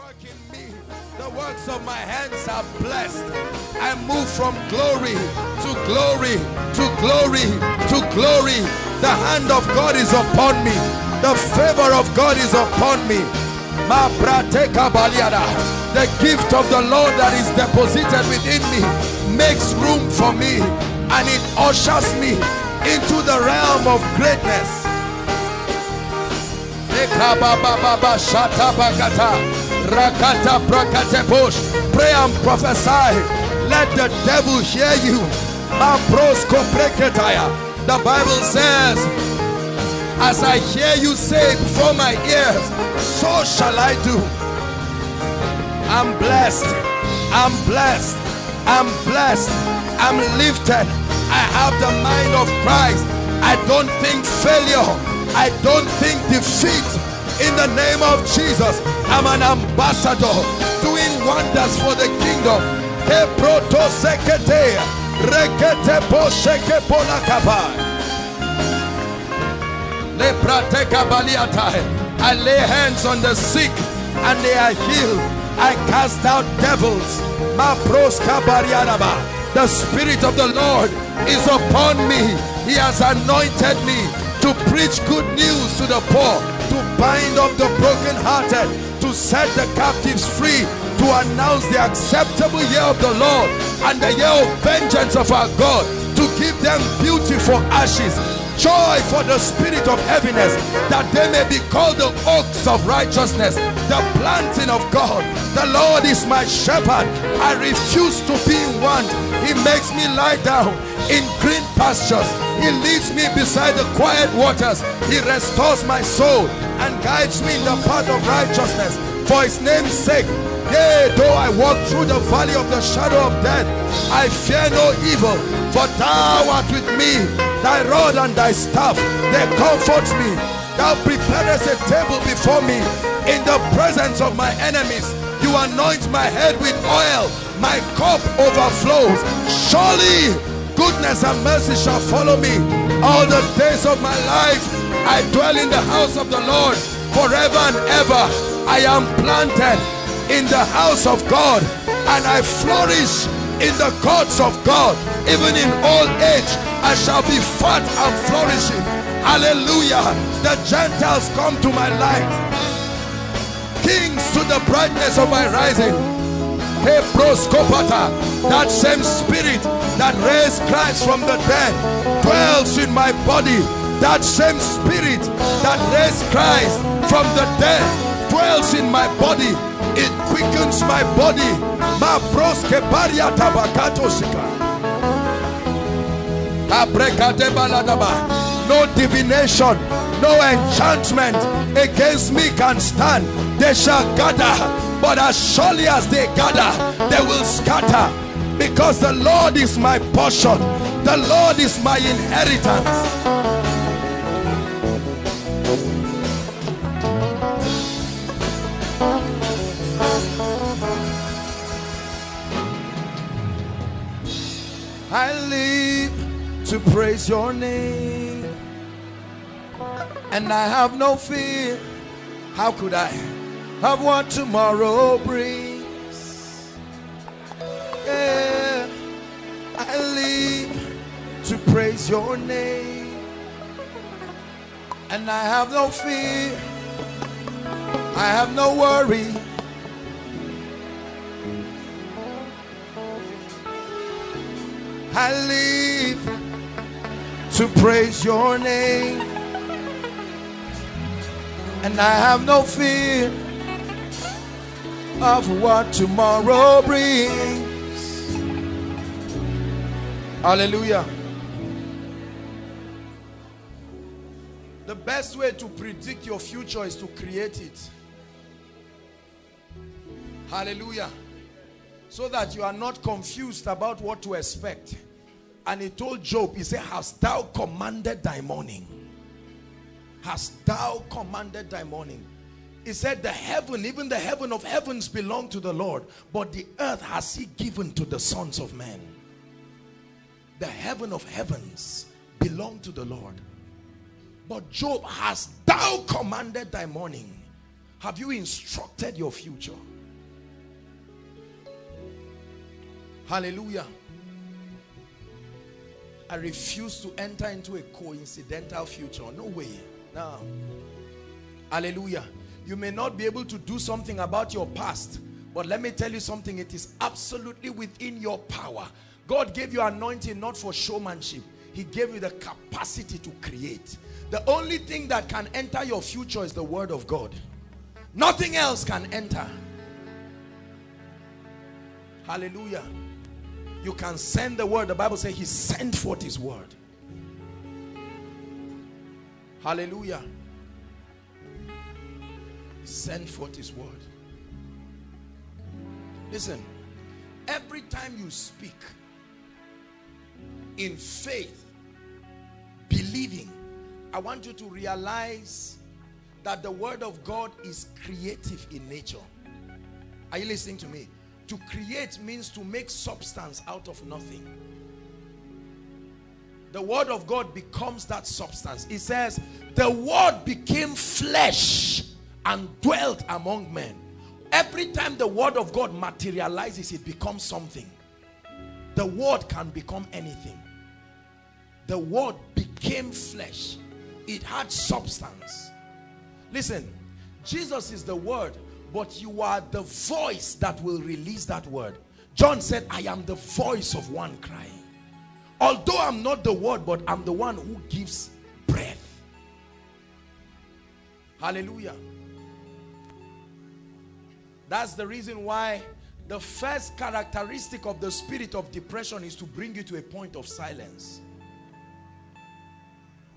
work in me. The works of my hands are blessed. I move from glory to glory to glory to glory. The hand of God is upon me. The favor of God is upon me. The gift of the Lord that is deposited within me makes room for me and it ushers me into the realm of greatness. Rakata. Pray and prophesy. Let the devil hear you. The Bible says, As I hear you say before my ears, so shall I do. I'm blessed. I'm blessed. I'm blessed. I'm lifted. I have the mind of Christ. I don't think failure. I don't think defeat in the name of Jesus. I'm an ambassador doing wonders for the kingdom. I lay hands on the sick and they are healed. I cast out devils. The Spirit of the Lord is upon me. He has anointed me to preach good news to the poor bind up the brokenhearted, to set the captives free, to announce the acceptable year of the Lord and the year of vengeance of our God, to give them beauty for ashes, joy for the spirit of heaviness, that they may be called the oaks of righteousness, the planting of God. The Lord is my shepherd. I refuse to be in want. He makes me lie down in green pastures. He leads me beside the quiet waters. He restores my soul and guides me in the path of righteousness. For his name's sake, yea, though I walk through the valley of the shadow of death, I fear no evil, for thou art with me. Thy rod and thy staff, they comfort me. Thou preparest a table before me in the presence of my enemies. You anoint my head with oil, my cup overflows. Surely goodness and mercy shall follow me all the days of my life. I dwell in the house of the Lord forever and ever. I am planted in the house of God and I flourish in the courts of God. Even in old age, I shall be fat and flourishing. Hallelujah. The Gentiles come to my light. Kings to the brightness of my rising. That same spirit that raised Christ from the dead dwells in my body. That same spirit that raised Christ from the dead dwells in my body. It quickens my body. No divination, no enchantment against me can stand. They shall gather, but as surely as they gather, they will scatter because the Lord is my portion, the Lord is my inheritance. I live to praise your name, and I have no fear. How could I have what tomorrow brings? Yeah, I live to praise your name, and I have no fear, I have no worry. I live to praise your name. And I have no fear of what tomorrow brings. Hallelujah. The best way to predict your future is to create it. Hallelujah. So that you are not confused about what to expect. And he told Job, he said, Hast thou commanded thy morning? Hast thou commanded thy morning? He said, The heaven, even the heaven of heavens belong to the Lord, but the earth has he given to the sons of men. The heaven of heavens belong to the Lord. But Job, has thou commanded thy morning? Have you instructed your future? Hallelujah. I refuse to enter into a coincidental future. No way. No. Hallelujah. You may not be able to do something about your past, but let me tell you something. It is absolutely within your power. God gave you anointing not for showmanship. He gave you the capacity to create. The only thing that can enter your future is the word of God. Nothing else can enter. Hallelujah. You can send the word. The Bible says he sent forth his word. Hallelujah. He sent forth his word. Listen, every time you speak in faith, believing, I want you to realize that the word of God is creative in nature. Are you listening to me? To create means to make substance out of nothing. The word of God becomes that substance. It says, the word became flesh and dwelt among men. Every time the word of God materializes, it becomes something. The word can become anything. The word became flesh. It had substance. Listen, Jesus is the word but you are the voice that will release that word. John said, I am the voice of one crying. Although I'm not the word, but I'm the one who gives breath. Hallelujah. That's the reason why the first characteristic of the spirit of depression is to bring you to a point of silence.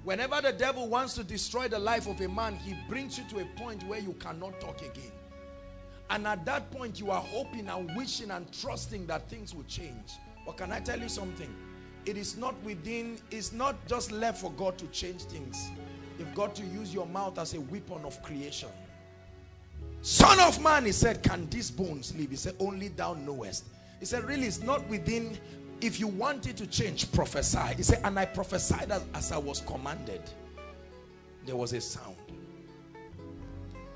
Whenever the devil wants to destroy the life of a man, he brings you to a point where you cannot talk again. And at that point, you are hoping and wishing and trusting that things will change. But can I tell you something? It is not within, it's not just left for God to change things. You've got to use your mouth as a weapon of creation. Son of man, he said, can these bones live? He said, only thou knowest. He said, really, it's not within, if you want it to change, prophesy. He said, and I prophesied as, as I was commanded. There was a sound.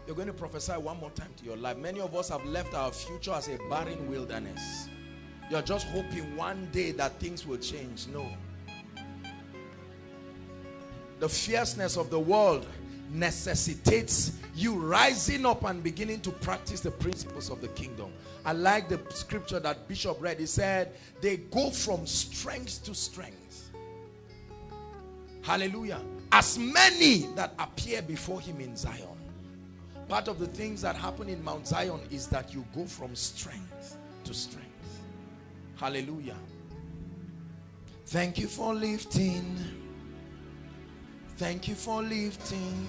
You're going to prophesy one more time to your life. Many of us have left our future as a barren wilderness. You're just hoping one day that things will change. No. The fierceness of the world necessitates you rising up and beginning to practice the principles of the kingdom. I like the scripture that Bishop read. He said, they go from strength to strength. Hallelujah. As many that appear before him in Zion. Part of the things that happen in Mount Zion is that you go from strength to strength. Hallelujah. Thank you for lifting. Thank you for lifting.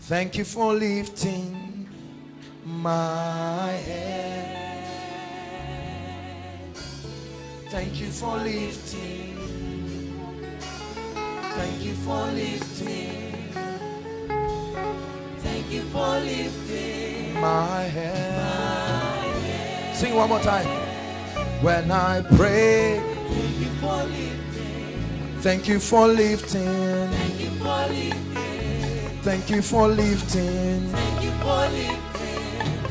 Thank you for lifting my head. Thank you for lifting. Thank you for lifting you for lifting my head. Sing one more time. When I pray, thank you for lifting. Thank you for lifting. Thank you for lifting. Thank you for lifting. Thank you for lifting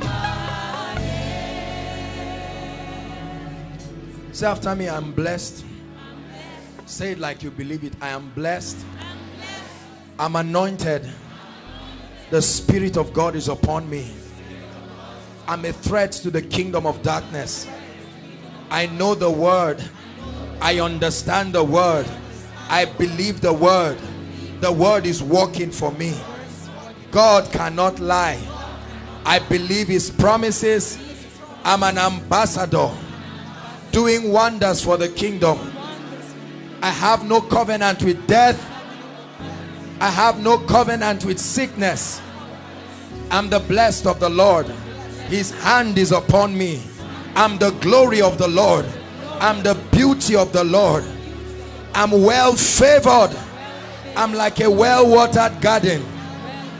my head. Say after me, I'm blessed. I'm blessed. Say it like you believe it. I am blessed. I'm anointed. The Spirit of God is upon me. I'm a threat to the kingdom of darkness. I know the word I understand the word. I believe the word. The word is working for me. God cannot lie. I believe his promises. I'm an ambassador doing wonders for the kingdom. I have no covenant with death. I have no covenant with sickness. I'm the blessed of the Lord. His hand is upon me. I'm the glory of the Lord. I'm the beauty of the Lord. I'm well favored. I'm like a well watered garden.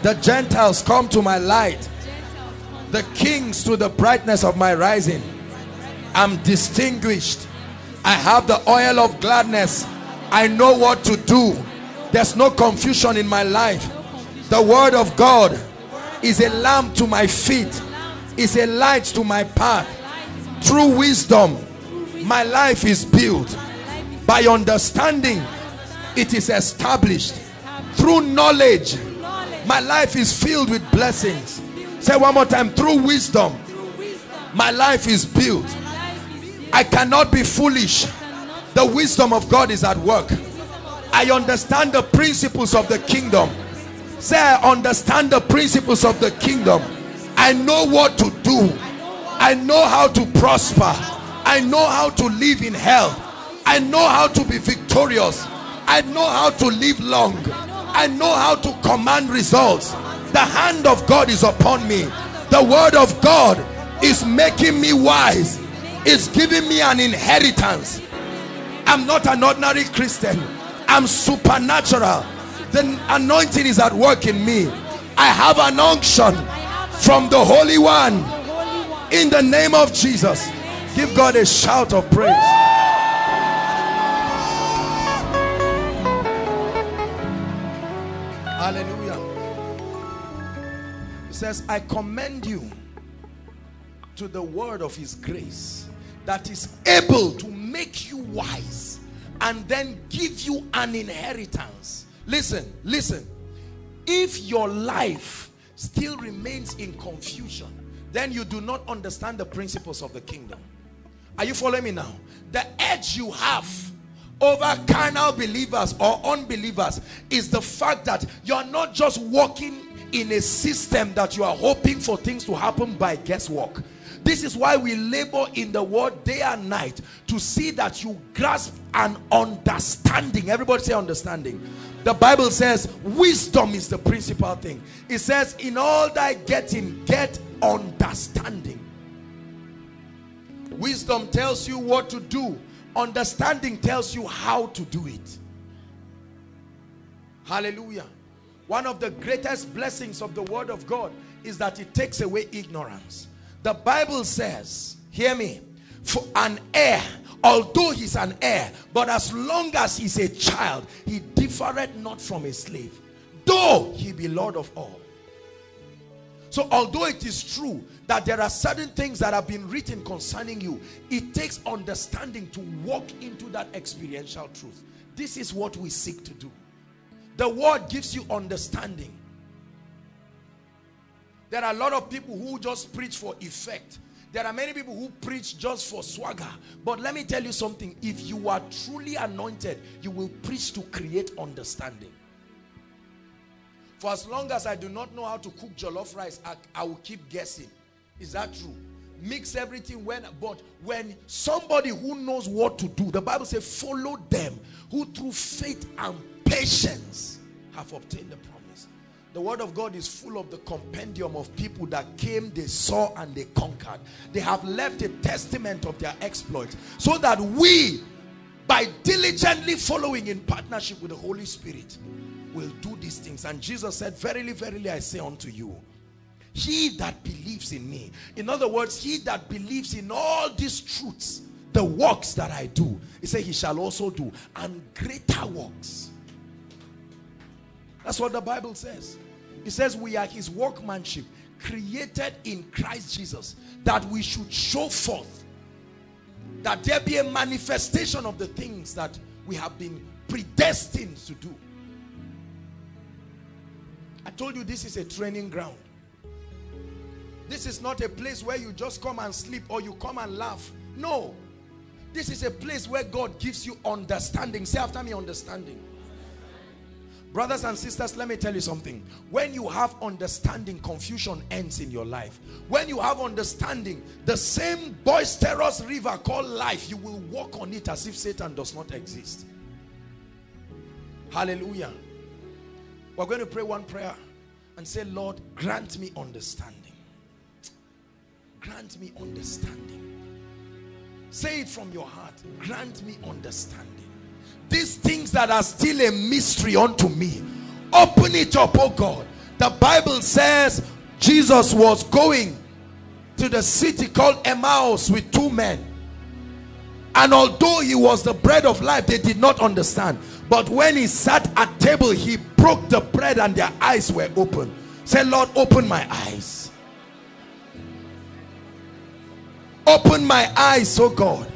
The Gentiles come to my light. The kings to the brightness of my rising. I'm distinguished. I have the oil of gladness. I know what to do. There's no confusion in my life. The word of God is a lamp to my feet, is a light to my path. Through wisdom, my life is built. By understanding, it is established. Through knowledge, my life is filled with blessings. Say one more time. Through wisdom, my life is built. I cannot be foolish. The wisdom of God is at work. I understand the principles of the kingdom. Say, I understand the principles of the kingdom. I know what to do. I know how to prosper. I know how to live in health. I know how to be victorious. I know how to live long. I know how to command results. The hand of God is upon me. The word of God is making me wise. It's giving me an inheritance. I'm not an ordinary Christian. I'm supernatural. The anointing is at work in me. I have an unction from the Holy One. In the name of Jesus. Give God a shout of praise. Hallelujah. He says, I commend you to the word of his grace that is able to make you wise and then give you an inheritance. Listen, listen. If your life still remains in confusion, then you do not understand the principles of the kingdom. Are you following me now? The edge you have over carnal believers or unbelievers is the fact that you are not just walking in a system that you are hoping for things to happen by guesswork this is why we labor in the word day and night to see that you grasp an understanding. Everybody say understanding. The Bible says wisdom is the principal thing. It says, in all thy getting, get understanding. Wisdom tells you what to do. Understanding tells you how to do it. Hallelujah. One of the greatest blessings of the word of God is that it takes away ignorance. The Bible says, hear me, for an heir, although he's an heir, but as long as he's a child, he differeth not from a slave, though he be Lord of all. So although it is true that there are certain things that have been written concerning you, it takes understanding to walk into that experiential truth. This is what we seek to do. The word gives you understanding. There are a lot of people who just preach for effect. There are many people who preach just for swagger. But let me tell you something. If you are truly anointed, you will preach to create understanding. For as long as I do not know how to cook jollof rice, I, I will keep guessing. Is that true? Mix everything when, but when somebody who knows what to do, the Bible says, follow them who through faith and patience have obtained the promise. The word of God is full of the compendium of people that came, they saw and they conquered. They have left a testament of their exploits so that we, by diligently following in partnership with the Holy Spirit, will do these things. And Jesus said, verily, verily, I say unto you, he that believes in me. In other words, he that believes in all these truths, the works that I do, he said he shall also do, and greater works that's what the Bible says. It says we are his workmanship created in Christ Jesus that we should show forth that there be a manifestation of the things that we have been predestined to do. I told you this is a training ground. This is not a place where you just come and sleep or you come and laugh. No. This is a place where God gives you understanding. Say after me, understanding. Brothers and sisters, let me tell you something. When you have understanding, confusion ends in your life. When you have understanding, the same boisterous river called life, you will walk on it as if Satan does not exist. Hallelujah. We're going to pray one prayer and say, Lord, grant me understanding. Grant me understanding. Say it from your heart. Grant me understanding. These things that are still a mystery unto me, open it up, oh God. The Bible says Jesus was going to the city called Emmaus with two men. And although he was the bread of life, they did not understand. But when he sat at table, he broke the bread and their eyes were open. Say, Lord, open my eyes. Open my eyes, oh God.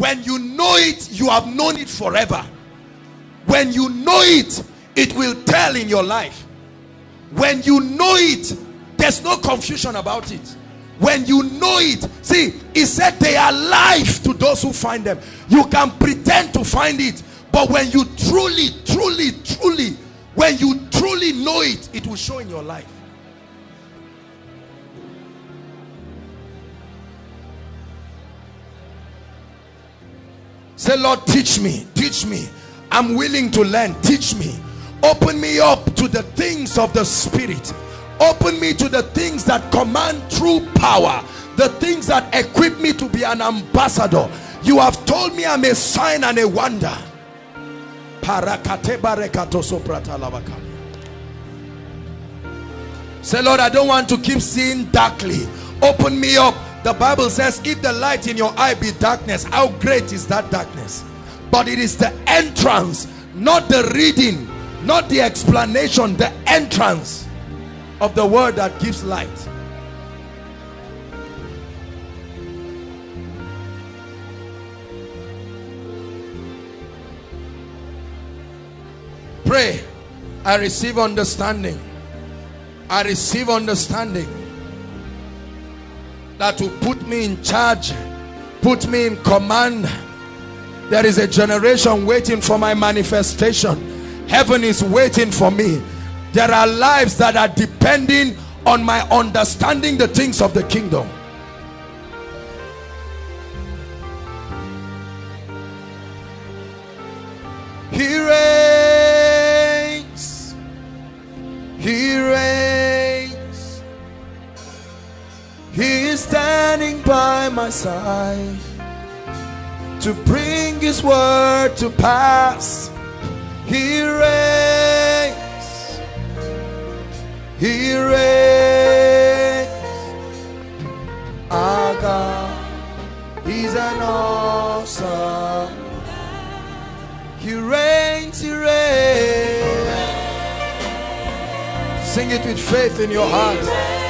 When you know it, you have known it forever. When you know it, it will tell in your life. When you know it, there's no confusion about it. When you know it, see, he said they are life to those who find them. You can pretend to find it, but when you truly, truly, truly, when you truly know it, it will show in your life. Say, Lord, teach me, teach me. I'm willing to learn. Teach me. Open me up to the things of the Spirit. Open me to the things that command true power. The things that equip me to be an ambassador. You have told me I'm a sign and a wonder. Say, Lord, I don't want to keep seeing darkly. Open me up the Bible says, if the light in your eye be darkness, how great is that darkness? But it is the entrance, not the reading, not the explanation, the entrance of the word that gives light. Pray. I receive understanding. I receive understanding that will put me in charge, put me in command. There is a generation waiting for my manifestation. Heaven is waiting for me. There are lives that are depending on my understanding the things of the kingdom. He reigns. He reigns. He is standing by my side to bring his word to pass. He reigns. He reigns. Our God, he's an awesome. He reigns, he reigns. Sing it with faith in your heart.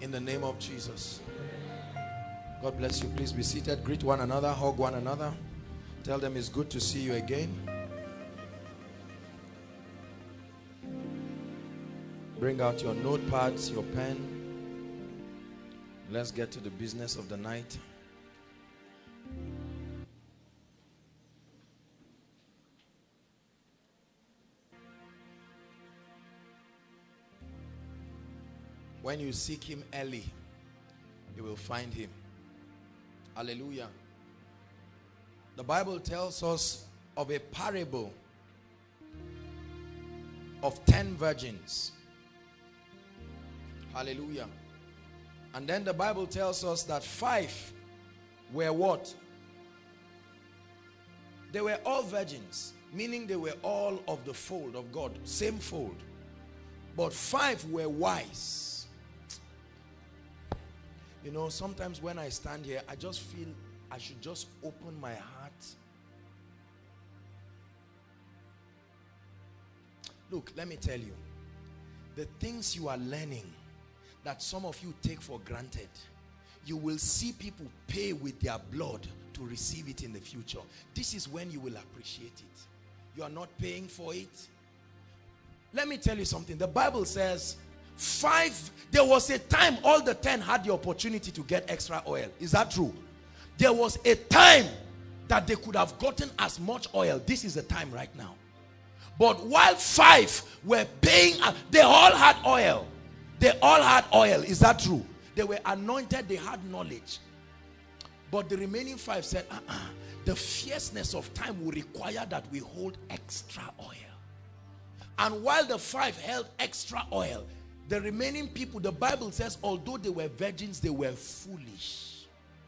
in the name of Jesus. God bless you. Please be seated. Greet one another. Hug one another. Tell them it's good to see you again. Bring out your notepads, your pen. Let's get to the business of the night. When you seek him early, you will find him. Hallelujah. The Bible tells us of a parable of 10 virgins. Hallelujah. And then the Bible tells us that five were what? They were all virgins, meaning they were all of the fold of God, same fold. But five were wise You know, sometimes when I stand here, I just feel I should just open my heart. Look, let me tell you. The things you are learning that some of you take for granted, you will see people pay with their blood to receive it in the future. This is when you will appreciate it. You are not paying for it. Let me tell you something. The Bible says five, there was a time all the ten had the opportunity to get extra oil. Is that true? There was a time that they could have gotten as much oil. This is the time right now. But while five were paying, they all had oil. They all had oil. Is that true? They were anointed. They had knowledge. But the remaining five said, uh -uh, the fierceness of time will require that we hold extra oil. And while the five held extra oil, the remaining people, the Bible says, although they were virgins, they were foolish.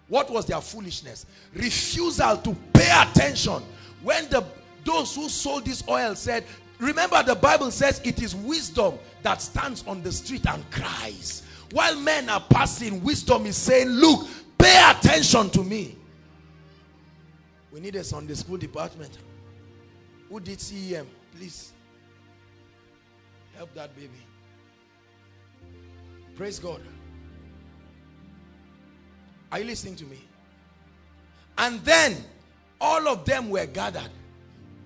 What was their foolishness? Refusal to pay attention. When the those who sold this oil said, remember the Bible says it is wisdom that stands on the street and cries. While men are passing, wisdom is saying, look, pay attention to me. We need a Sunday school department. Who did CEM? Please. Help that baby. Praise God. Are you listening to me? And then all of them were gathered.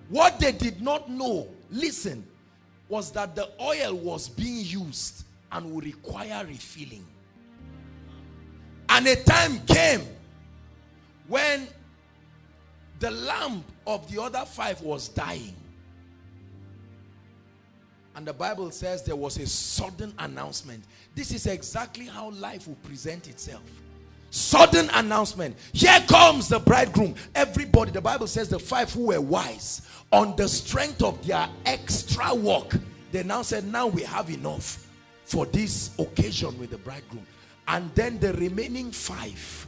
What they did not know, listen, was that the oil was being used and would require refilling. And a time came when the lamp of the other five was dying. And the Bible says there was a sudden announcement. This is exactly how life will present itself. Sudden announcement. Here comes the bridegroom. Everybody, the Bible says the five who were wise, on the strength of their extra work, they now said, now we have enough for this occasion with the bridegroom. And then the remaining five,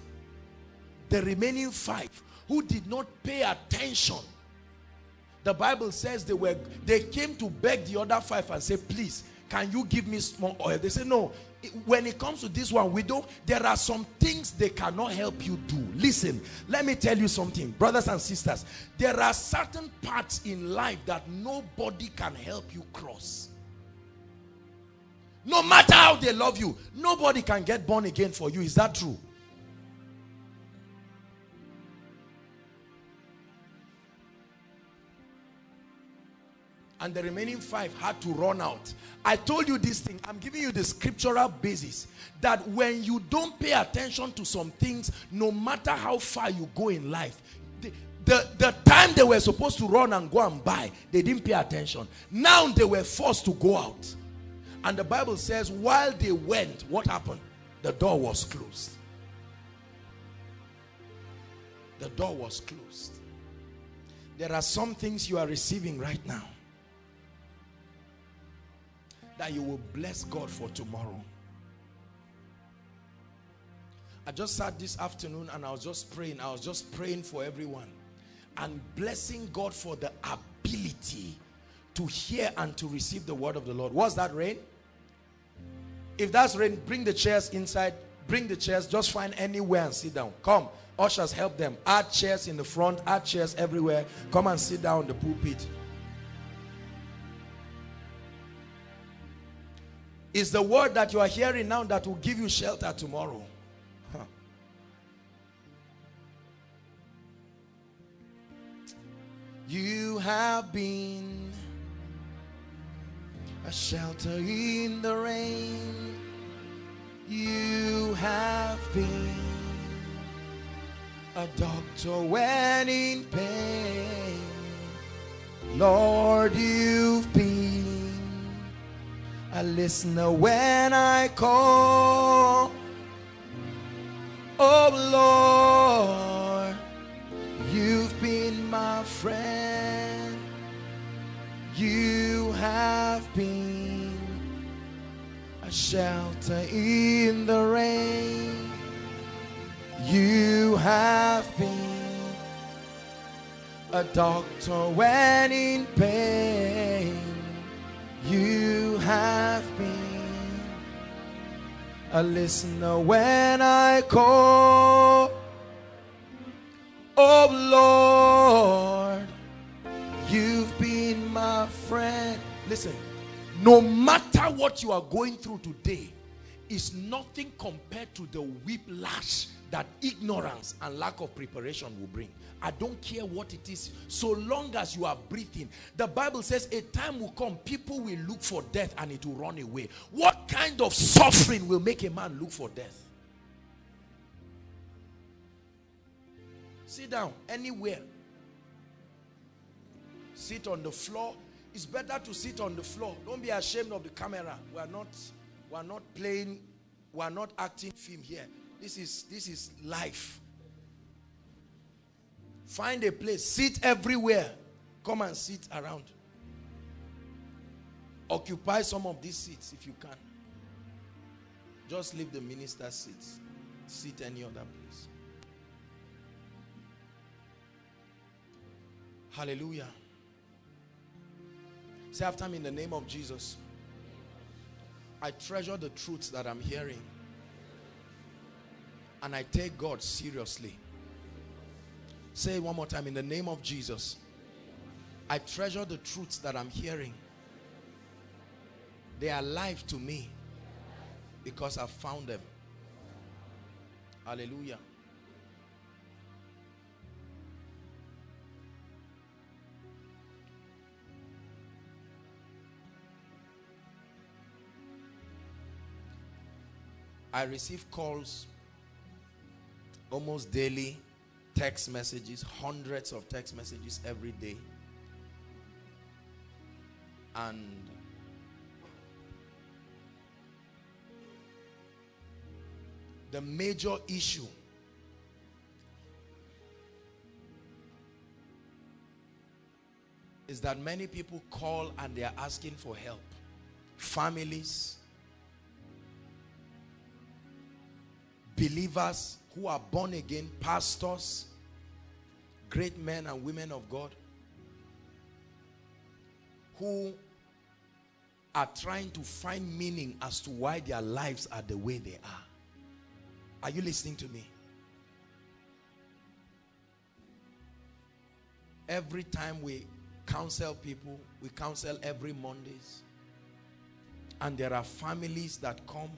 the remaining five who did not pay attention the Bible says they were they came to beg the other five and say, please, can you give me small oil? They say, no. When it comes to this one, we don't. There are some things they cannot help you do. Listen, let me tell you something, brothers and sisters. There are certain parts in life that nobody can help you cross. No matter how they love you, nobody can get born again for you. Is that true? And the remaining five had to run out. I told you this thing. I'm giving you the scriptural basis that when you don't pay attention to some things, no matter how far you go in life, the, the, the time they were supposed to run and go and buy, they didn't pay attention. Now they were forced to go out. And the Bible says while they went, what happened? The door was closed. The door was closed. There are some things you are receiving right now that you will bless God for tomorrow. I just sat this afternoon and I was just praying. I was just praying for everyone and blessing God for the ability to hear and to receive the word of the Lord. Was that rain? If that's rain, bring the chairs inside. Bring the chairs. Just find anywhere and sit down. Come. Ushers, help them. Add chairs in the front. Add chairs everywhere. Come and sit down the pulpit. Is the word that you are hearing now that will give you shelter tomorrow. Huh. You have been a shelter in the rain. You have been a doctor when in pain. Lord, you've been a listener when I call. Oh Lord, you've been my friend. You have been a shelter in the rain. You have been a doctor when in pain. You have been a listener when I call. Oh Lord, you've been my friend. Listen, no matter what you are going through today, is nothing compared to the whiplash that ignorance and lack of preparation will bring. I don't care what it is, so long as you are breathing. The Bible says a time will come, people will look for death and it will run away. What kind of suffering will make a man look for death? Sit down anywhere. Sit on the floor. It's better to sit on the floor. Don't be ashamed of the camera. We are not, we are not playing, we are not acting film here. This is this is life. Find a place, sit everywhere. Come and sit around. Occupy some of these seats if you can. Just leave the minister's seats. Sit any other place. Hallelujah. Say after me in the name of Jesus. I treasure the truths that I'm hearing. And I take God seriously. Say one more time in the name of Jesus. I treasure the truths that I'm hearing. They are life to me because I've found them. Hallelujah. I receive calls almost daily text messages, hundreds of text messages every day. And the major issue is that many people call and they are asking for help. Families, believers who are born again, pastors, great men and women of God who are trying to find meaning as to why their lives are the way they are. Are you listening to me? Every time we counsel people, we counsel every Mondays. And there are families that come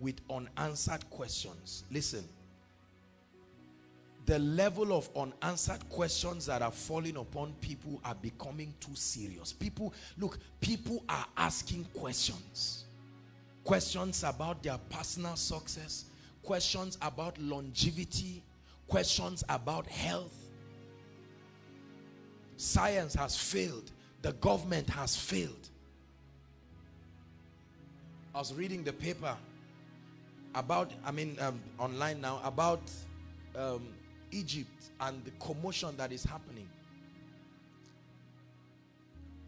with unanswered questions. Listen, the level of unanswered questions that are falling upon people are becoming too serious. People, look, people are asking questions. Questions about their personal success, questions about longevity, questions about health. Science has failed. The government has failed. I was reading the paper about, I mean, um, online now, about um, Egypt and the commotion that is happening.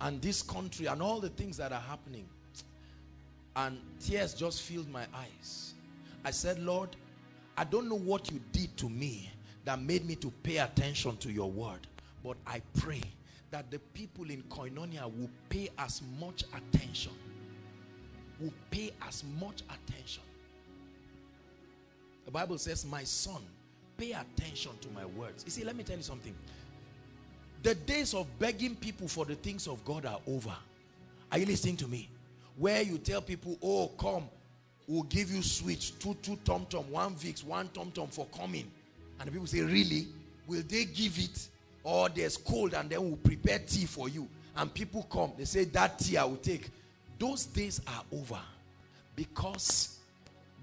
And this country and all the things that are happening. And tears just filled my eyes. I said, Lord, I don't know what you did to me that made me to pay attention to your word. But I pray that the people in Koinonia will pay as much attention. Will pay as much attention. The Bible says, my son, pay attention to my words. You see, let me tell you something. The days of begging people for the things of God are over. Are you listening to me? Where you tell people, oh, come, we'll give you sweets, two, two tom tom, one Vicks, one tom tom for coming. And the people say, really? Will they give it? Or there's cold and then we'll prepare tea for you. And people come, they say, that tea I will take. Those days are over. Because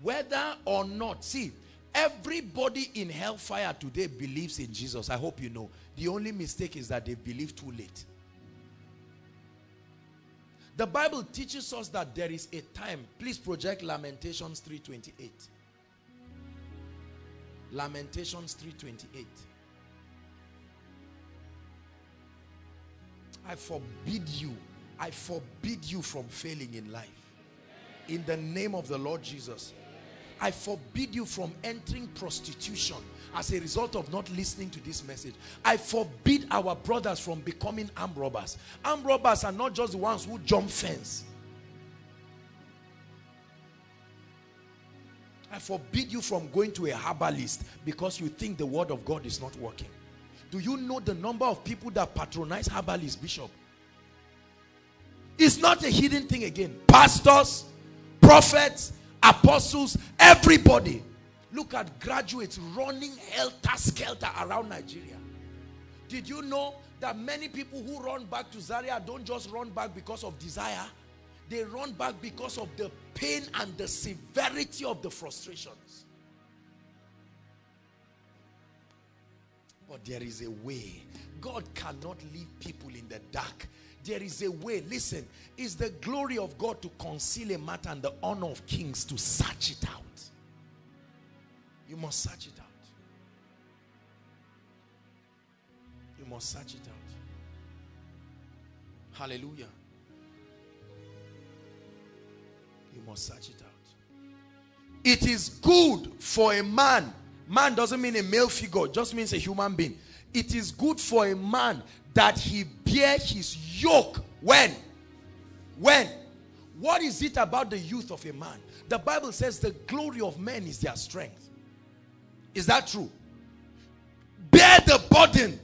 whether or not, see, Everybody in hellfire today believes in Jesus. I hope you know. The only mistake is that they believe too late. The Bible teaches us that there is a time. Please project Lamentations 3.28. Lamentations 3.28. I forbid you. I forbid you from failing in life. In the name of the Lord Jesus. I forbid you from entering prostitution as a result of not listening to this message. I forbid our brothers from becoming arm robbers. Arm robbers are not just the ones who jump fence. I forbid you from going to a herbalist because you think the word of God is not working. Do you know the number of people that patronize herbalists, Bishop? It's not a hidden thing again. Pastors, prophets, apostles, everybody. Look at graduates running helter-skelter around Nigeria. Did you know that many people who run back to Zaria don't just run back because of desire? They run back because of the pain and the severity of the frustrations. But there is a way. God cannot leave people in the dark. There is a way. Listen, it's the glory of God to conceal a matter and the honor of kings to search it out. You must search it out. You must search it out. Hallelujah. You must search it out. It is good for a man. Man doesn't mean a male figure, just means a human being. It is good for a man that he bear his yoke. When? When? What is it about the youth of a man? The Bible says the glory of men is their strength. Is that true? Bear the burden.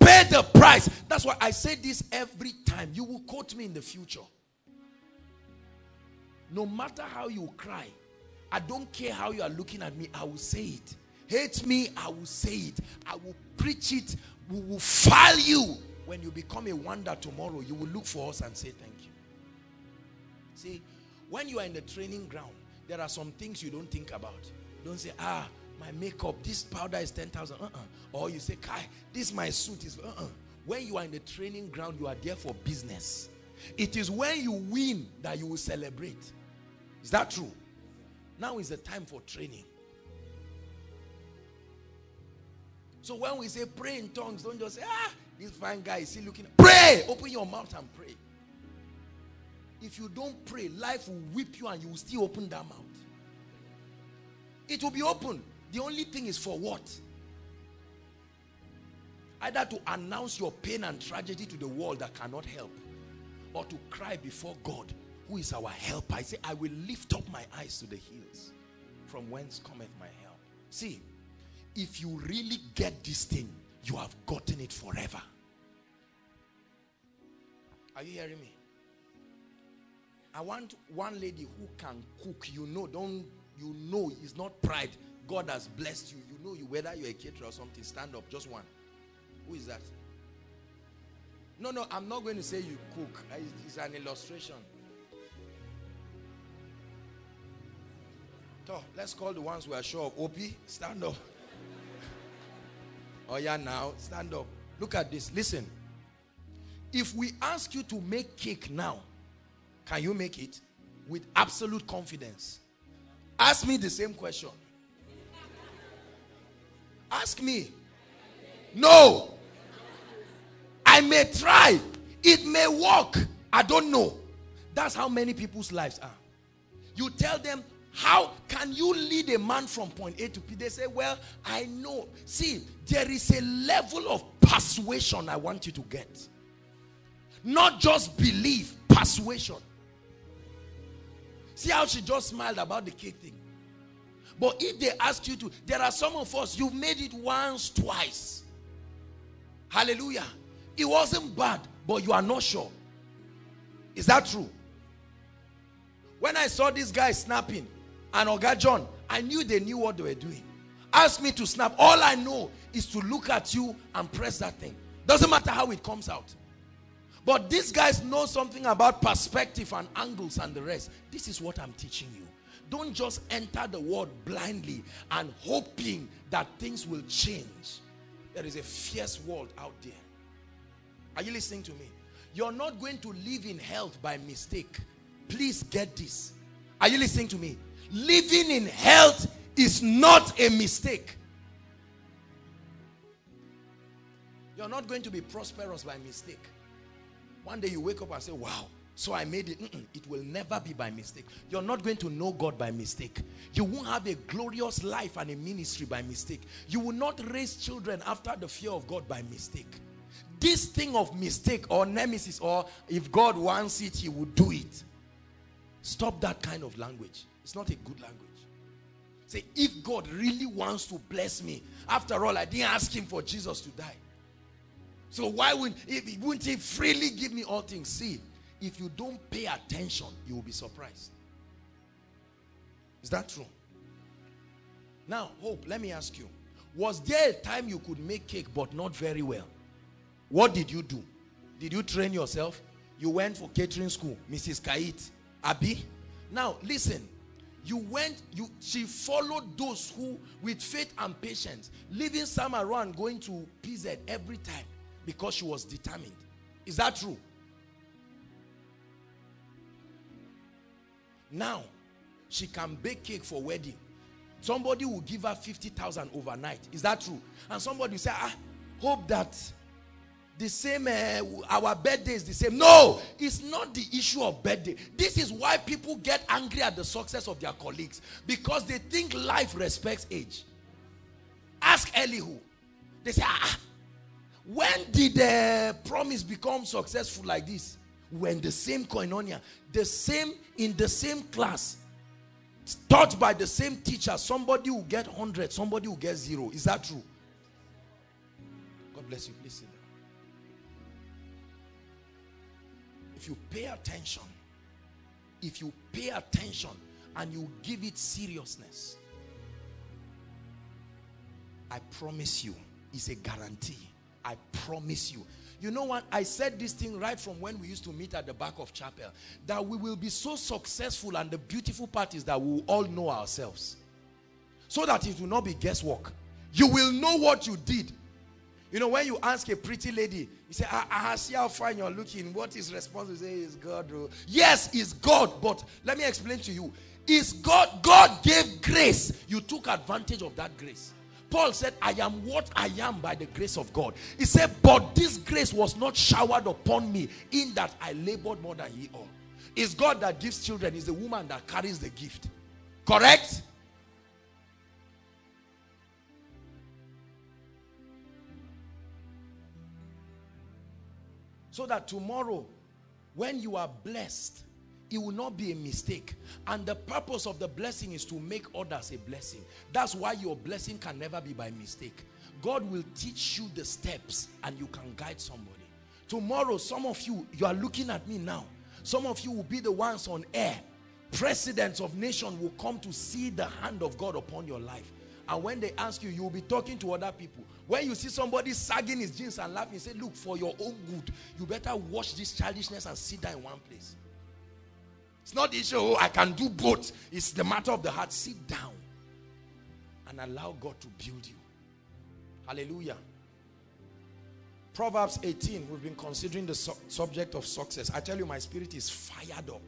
Pay the price. That's why I say this every time. You will quote me in the future. No matter how you cry, I don't care how you are looking at me, I will say it. Hate me, I will say it. I will preach it. We will file you. When you become a wonder tomorrow, you will look for us and say thank you. See, when you are in the training ground, there are some things you don't think about. don't say, ah, my makeup, this powder is 10,000. Uh-uh. Or you say, Kai, this my suit is, uh-uh. When you are in the training ground, you are there for business. It is when you win that you will celebrate. Is that true? Now is the time for training. So when we say pray in tongues, don't just say, ah, this fine guy is still looking. Pray! Open your mouth and pray. If you don't pray, life will whip you and you will still open that mouth. It will be open. The only thing is for what? Either to announce your pain and tragedy to the world that cannot help or to cry before God who is our help. I say, I will lift up my eyes to the hills from whence cometh my help. See, if you really get this thing, you have gotten it forever. Are you hearing me? I want one lady who can cook. You know, don't you know it's not pride. God has blessed you. You know you whether you're a caterer or something. Stand up. Just one. Who is that? No, no, I'm not going to say you cook. Uh, it's an illustration. So, let's call the ones who are sure of Opie. Stand up. Oh yeah, now stand up. Look at this. Listen. If we ask you to make cake now, can you make it? With absolute confidence. Ask me the same question. Ask me. No. I may try. It may work. I don't know. That's how many people's lives are. You tell them, how can you lead a man from point A to B? They say, well, I know. See, there is a level of persuasion I want you to get. Not just belief, persuasion. See how she just smiled about the cake thing. But if they ask you to, there are some of us, you've made it once, twice. Hallelujah. It wasn't bad, but you are not sure. Is that true? When I saw this guy snapping, and Oga John, I knew they knew what they were doing. Ask me to snap. All I know is to look at you and press that thing. Doesn't matter how it comes out. But these guys know something about perspective and angles and the rest. This is what I'm teaching you. Don't just enter the world blindly and hoping that things will change. There is a fierce world out there. Are you listening to me? You're not going to live in health by mistake. Please get this. Are you listening to me? Living in health is not a mistake. You're not going to be prosperous by mistake. One day you wake up and say, wow, so I made it. Mm -mm, it will never be by mistake. You're not going to know God by mistake. You won't have a glorious life and a ministry by mistake. You will not raise children after the fear of God by mistake. This thing of mistake or nemesis or if God wants it, he will do it. Stop that kind of language. It's not a good language. Say, if God really wants to bless me, after all, I didn't ask him for Jesus to die. So why wouldn't, wouldn't he freely give me all things? See, if you don't pay attention, you will be surprised. Is that true? Now, Hope, let me ask you. Was there a time you could make cake but not very well? What did you do? Did you train yourself? You went for catering school, Mrs. Kait, Abi. Now, listen. You went, you she followed those who, with faith and patience, leaving some around going to PZ every time because she was determined. Is that true? Now, she can bake cake for wedding. Somebody will give her 50,000 overnight. Is that true? And somebody will say, I hope that the same, uh, our birthday is the same. No, it's not the issue of birthday. This is why people get angry at the success of their colleagues. Because they think life respects age. Ask Elihu. They say, ah, when did the promise become successful like this? When the same koinonia, the same, in the same class, taught by the same teacher, somebody will get 100, somebody will get zero. Is that true? God bless you. Please If you pay attention, if you pay attention and you give it seriousness, I promise you, it's a guarantee. I promise you. You know what? I said this thing right from when we used to meet at the back of chapel. That we will be so successful and the beautiful part is that we will all know ourselves. So that it will not be guesswork. You will know what you did. You know, when you ask a pretty lady, you say, I, I see how fine you're looking. What is response? You say, is God. Bro. Yes, it's God. But let me explain to you. Is God, God gave grace. You took advantage of that grace. Paul said, I am what I am by the grace of God. He said, but this grace was not showered upon me in that I labored more than he all. It's God that gives children. It's the woman that carries the gift. Correct? So that tomorrow, when you are blessed, it will not be a mistake. And the purpose of the blessing is to make others a blessing. That's why your blessing can never be by mistake. God will teach you the steps and you can guide somebody. Tomorrow some of you you are looking at me now. Some of you will be the ones on air. Presidents of nation will come to see the hand of God upon your life and when they ask you you will be talking to other people when you see somebody sagging his jeans and laughing say look for your own good you better watch this childishness and sit down in one place it's not the issue, oh, I can do both. It's the matter of the heart. Sit down and allow God to build you. Hallelujah. Proverbs 18, we've been considering the su subject of success. I tell you, my spirit is fired up.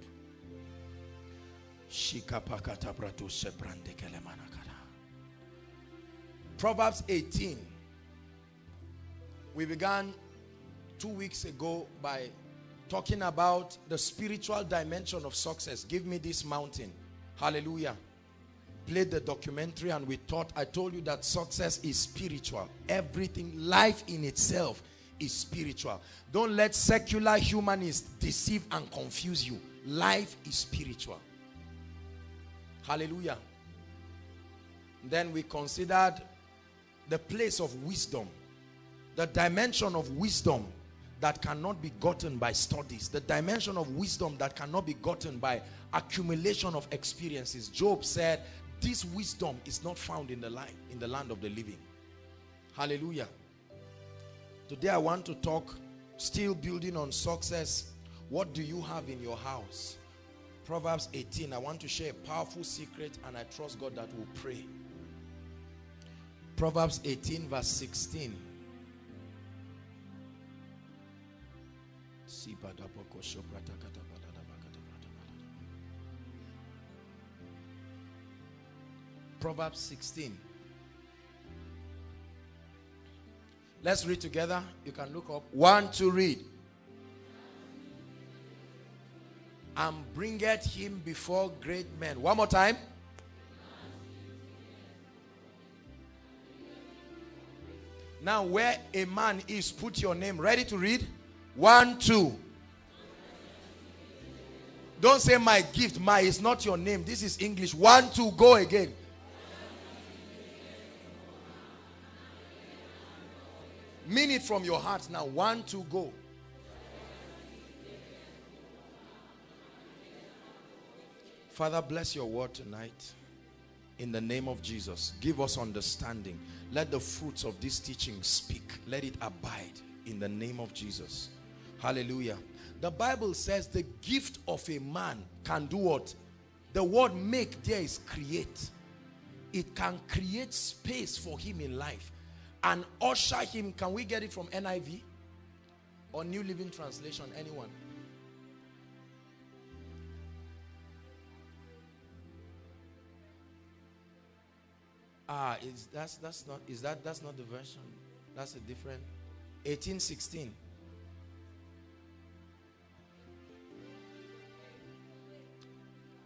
Proverbs 18. We began two weeks ago by talking about the spiritual dimension of success. Give me this mountain. Hallelujah. Played the documentary and we thought, I told you that success is spiritual. Everything, life in itself is spiritual. Don't let secular humanists deceive and confuse you. Life is spiritual. Hallelujah. Then we considered the place of wisdom, the dimension of wisdom that cannot be gotten by studies, the dimension of wisdom that cannot be gotten by accumulation of experiences. Job said, this wisdom is not found in the line, in the land of the living. Hallelujah. Today I want to talk, still building on success. What do you have in your house? Proverbs 18. I want to share a powerful secret and I trust God that will pray. Proverbs 18 verse 16. Proverbs 16. Let's read together. You can look up. One, to read. And bringeth him before great men. One more time. Now where a man is, put your name. Ready to read? One, two. Don't say my gift. My is not your name. This is English. One, two, go again. Mean it from your heart now. One, two, go. Father, bless your word tonight. In the name of Jesus, give us understanding. Let the fruits of this teaching speak. Let it abide in the name of Jesus. Hallelujah. The Bible says the gift of a man can do what? The word make there is create. It can create space for him in life and usher him. Can we get it from NIV or New Living Translation? Anyone? Ah, is that's that's not is that that's not the version? That's a different 1816.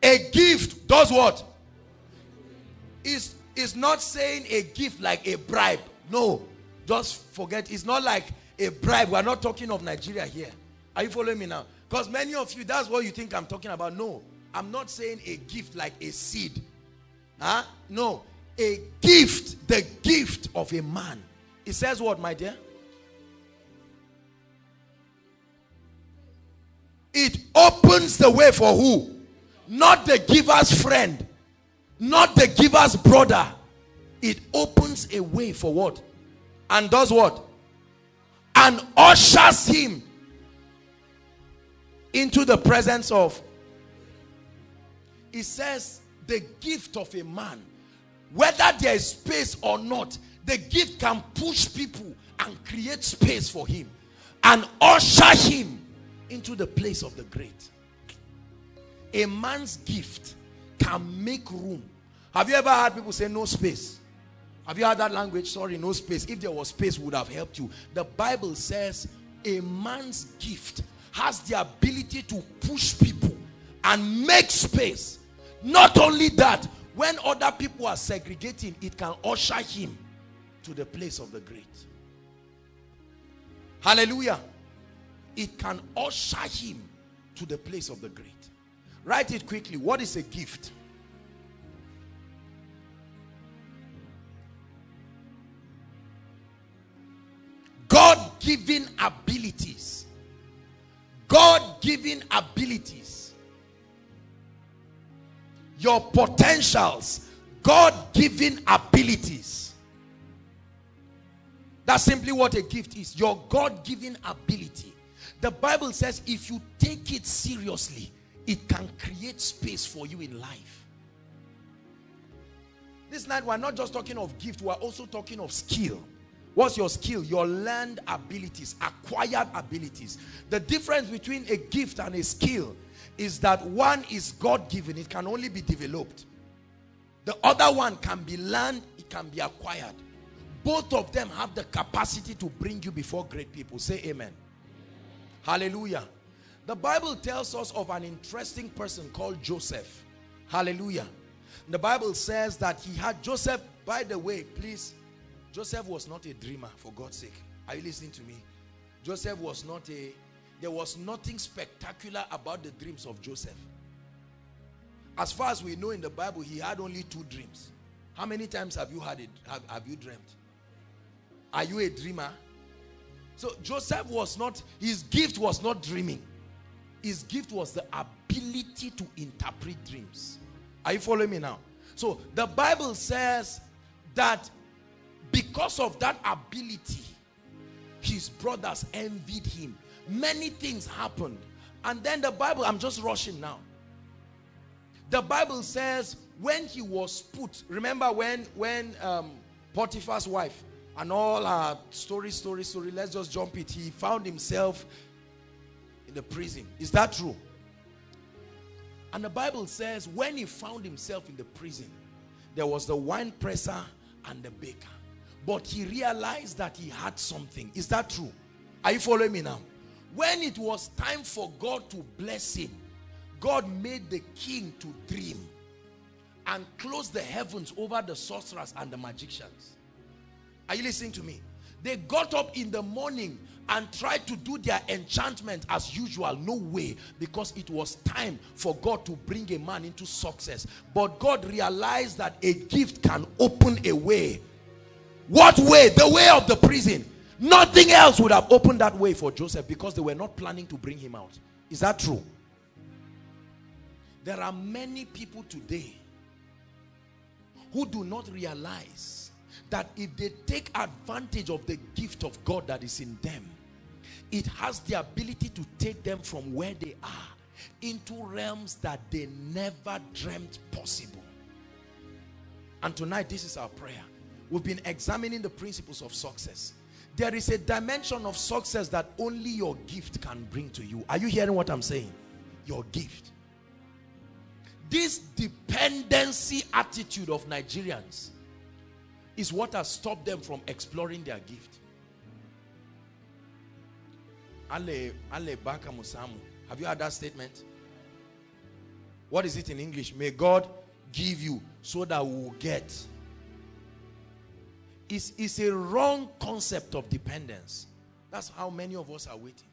A gift does what? Is is not saying a gift like a bribe. No, just forget. It's not like a bribe. We're not talking of Nigeria here. Are you following me now? Because many of you, that's what you think I'm talking about. No, I'm not saying a gift like a seed. Huh? No, a gift, the gift of a man. It says what, my dear? It opens the way for who? Not the giver's friend. Not the giver's brother. It opens a way for what? And does what? And ushers him into the presence of. It says the gift of a man. Whether there is space or not, the gift can push people and create space for him and usher him into the place of the great. A man's gift can make room. Have you ever heard people say no space? Have you heard that language? Sorry, no space. If there was space, would have helped you. The Bible says a man's gift has the ability to push people and make space. Not only that, when other people are segregating, it can usher him to the place of the great. Hallelujah. It can usher him to the place of the great. Write it quickly. What is a gift? God given abilities. God given abilities. Your potentials. God given abilities. That's simply what a gift is. Your God given ability. The Bible says if you take it seriously, it can create space for you in life. This night, we're not just talking of gift, we're also talking of skill. What's your skill? Your learned abilities, acquired abilities. The difference between a gift and a skill is that one is God-given. It can only be developed. The other one can be learned. It can be acquired. Both of them have the capacity to bring you before great people. Say amen. Hallelujah. The Bible tells us of an interesting person called Joseph. Hallelujah. The Bible says that he had Joseph, by the way, please Joseph was not a dreamer, for God's sake. Are you listening to me? Joseph was not a, there was nothing spectacular about the dreams of Joseph. As far as we know in the Bible, he had only two dreams. How many times have you had it? Have, have you dreamt? Are you a dreamer? So Joseph was not, his gift was not dreaming. His gift was the ability to interpret dreams. Are you following me now? So the Bible says that because of that ability, his brothers envied him. Many things happened. And then the Bible, I'm just rushing now. The Bible says when he was put, remember when, when um, Potiphar's wife and all her story, story, story, let's just jump it. He found himself in the prison. Is that true? And the Bible says when he found himself in the prison, there was the wine presser and the baker. But he realized that he had something. Is that true? Are you following me now? When it was time for God to bless him, God made the king to dream and close the heavens over the sorcerers and the magicians. Are you listening to me? They got up in the morning and tried to do their enchantment as usual. No way. Because it was time for God to bring a man into success. But God realized that a gift can open a way what way? The way of the prison. Nothing else would have opened that way for Joseph because they were not planning to bring him out. Is that true? There are many people today who do not realize that if they take advantage of the gift of God that is in them, it has the ability to take them from where they are into realms that they never dreamt possible. And tonight, this is our prayer. We've been examining the principles of success. There is a dimension of success that only your gift can bring to you. Are you hearing what I'm saying? Your gift. This dependency attitude of Nigerians is what has stopped them from exploring their gift. Ale, ale. Have you heard that statement? What is it in English? May God give you so that we will get. It's, it's a wrong concept of dependence. That's how many of us are waiting.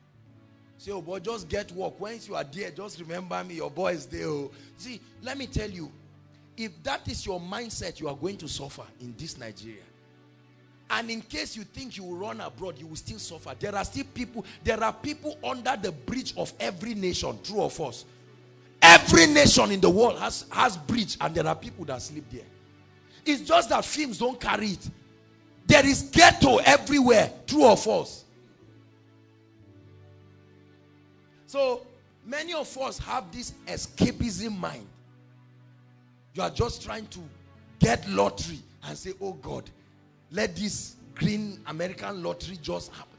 Say, oh boy, just get work. Once you are there, just remember me. Your boy is there. Oh. See, let me tell you, if that is your mindset, you are going to suffer in this Nigeria. And in case you think you will run abroad, you will still suffer. There are still people, there are people under the bridge of every nation, true or false. Every nation in the world has, has bridge and there are people that sleep there. It's just that films don't carry it. There is ghetto everywhere, true or false. So many of us have this escapism mind. You are just trying to get lottery and say, oh God, let this green American lottery just happen.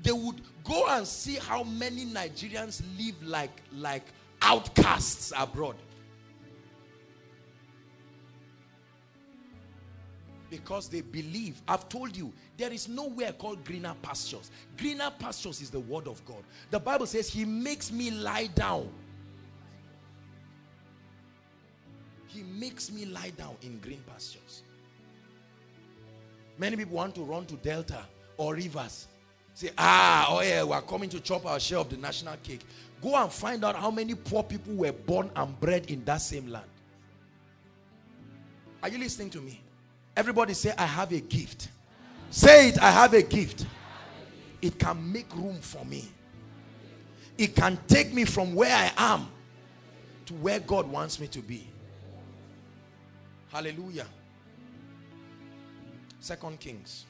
They would go and see how many Nigerians live like, like outcasts abroad. Because they believe, I've told you, there is nowhere called greener pastures. Greener pastures is the word of God. The Bible says, He makes me lie down. He makes me lie down in green pastures. Many people want to run to Delta or rivers. Say, ah, oh yeah, we're coming to chop our share of the national cake. Go and find out how many poor people were born and bred in that same land. Are you listening to me? Everybody say, I have a gift. Say it, I have a gift. It can make room for me. It can take me from where I am to where God wants me to be. Hallelujah. Second Kings.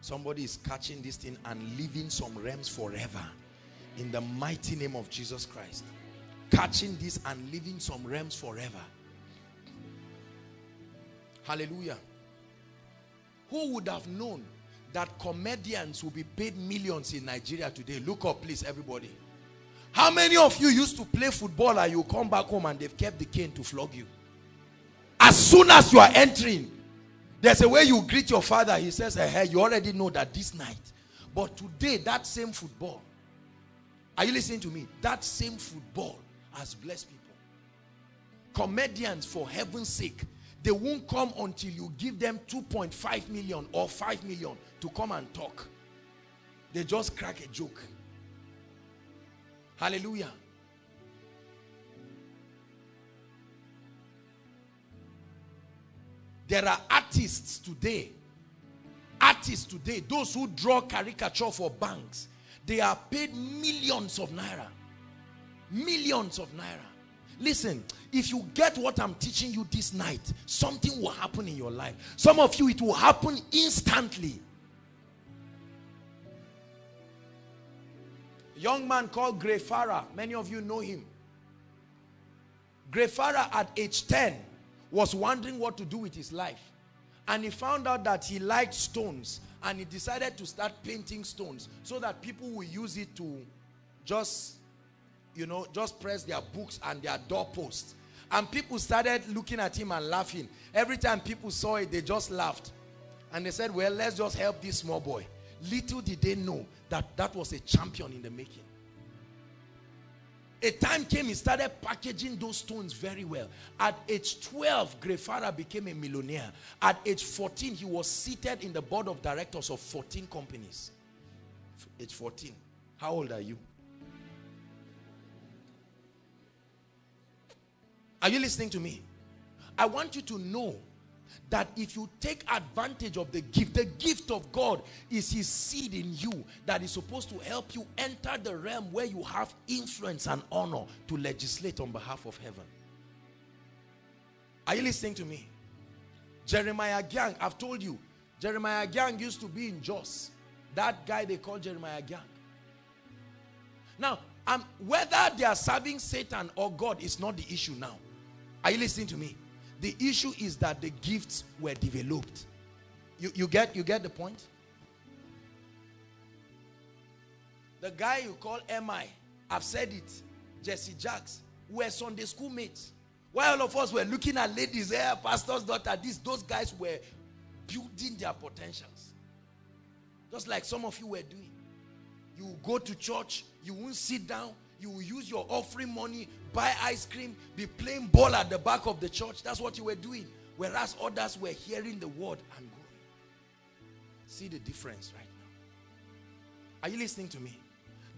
Somebody is catching this thing and leaving some realms forever. In the mighty name of Jesus Christ. Catching this and leaving some realms forever. Hallelujah. Who would have known that comedians will be paid millions in Nigeria today? Look up, please, everybody. How many of you used to play football and you come back home and they've kept the cane to flog you? As soon as you are entering, there's a way you greet your father. He says, hey, you already know that this night. But today, that same football, are you listening to me? That same football has blessed people. Comedians, for heaven's sake, they won't come until you give them 2.5 million or 5 million to come and talk. They just crack a joke. Hallelujah. There are artists today. Artists today, those who draw caricature for banks, they are paid millions of naira. Millions of naira. Listen, if you get what I'm teaching you this night, something will happen in your life. Some of you, it will happen instantly. young man called Gray Farah. Many of you know him. Gray Farah at age 10 was wondering what to do with his life. And he found out that he liked stones. And he decided to start painting stones so that people will use it to just, you know, just press their books and their doorposts. And people started looking at him and laughing. Every time people saw it, they just laughed. And they said, well, let's just help this small boy. Little did they know that that was a champion in the making. A time came, he started packaging those stones very well. At age 12, Gray Farah became a millionaire. At age 14, he was seated in the board of directors of 14 companies. Age 14. How old are you? Are you listening to me? I want you to know that if you take advantage of the gift, the gift of God is his seed in you that is supposed to help you enter the realm where you have influence and honor to legislate on behalf of heaven. Are you listening to me? Jeremiah Gyang, I've told you, Jeremiah Gyang used to be in Jos. That guy they call Jeremiah Gyang. Now, um, whether they are serving Satan or God is not the issue now. Are you listening to me? The issue is that the gifts were developed. You, you, get, you get the point? The guy you call MI, I've said it, Jesse Jagz, were Sunday school mates. While all of us were looking at ladies, here, pastor's daughter, this, those guys were building their potentials. Just like some of you were doing. You go to church, you won't sit down, you will use your offering money, buy ice cream, be playing ball at the back of the church. That's what you were doing. Whereas others were hearing the word and going. See the difference right now. Are you listening to me?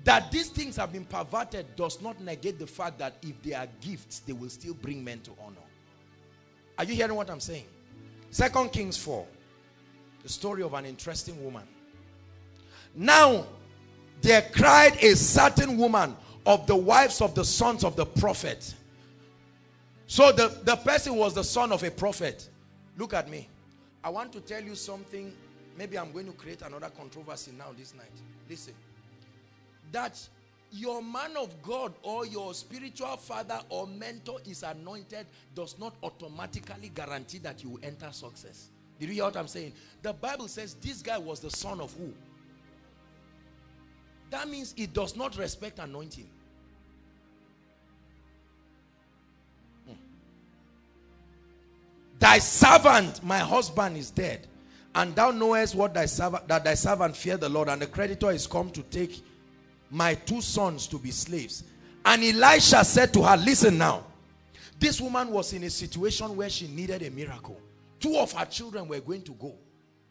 That these things have been perverted does not negate the fact that if they are gifts, they will still bring men to honor. Are you hearing what I'm saying? Second Kings 4. The story of an interesting woman. Now, there cried a certain woman of the wives of the sons of the prophet. So the, the person was the son of a prophet. Look at me. I want to tell you something. Maybe I'm going to create another controversy now this night. Listen. That your man of God or your spiritual father or mentor is anointed does not automatically guarantee that you will enter success. Did you hear what I'm saying? The Bible says this guy was the son of who? That means it does not respect anointing. Hmm. Thy servant, my husband, is dead. And thou knowest what thy servant, that thy servant fear the Lord, and the creditor is come to take my two sons to be slaves. And Elisha said to her, listen now. This woman was in a situation where she needed a miracle. Two of her children were going to go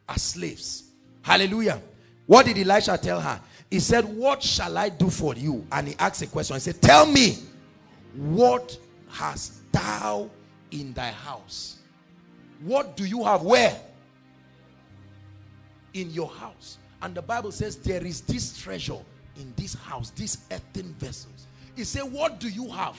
as slaves. Hallelujah. What did Elisha tell her? He said, what shall I do for you? And he asked a question. He said, tell me, what hast thou in thy house? What do you have where? In your house. And the Bible says there is this treasure in this house, these earthen vessels. He said, what do you have?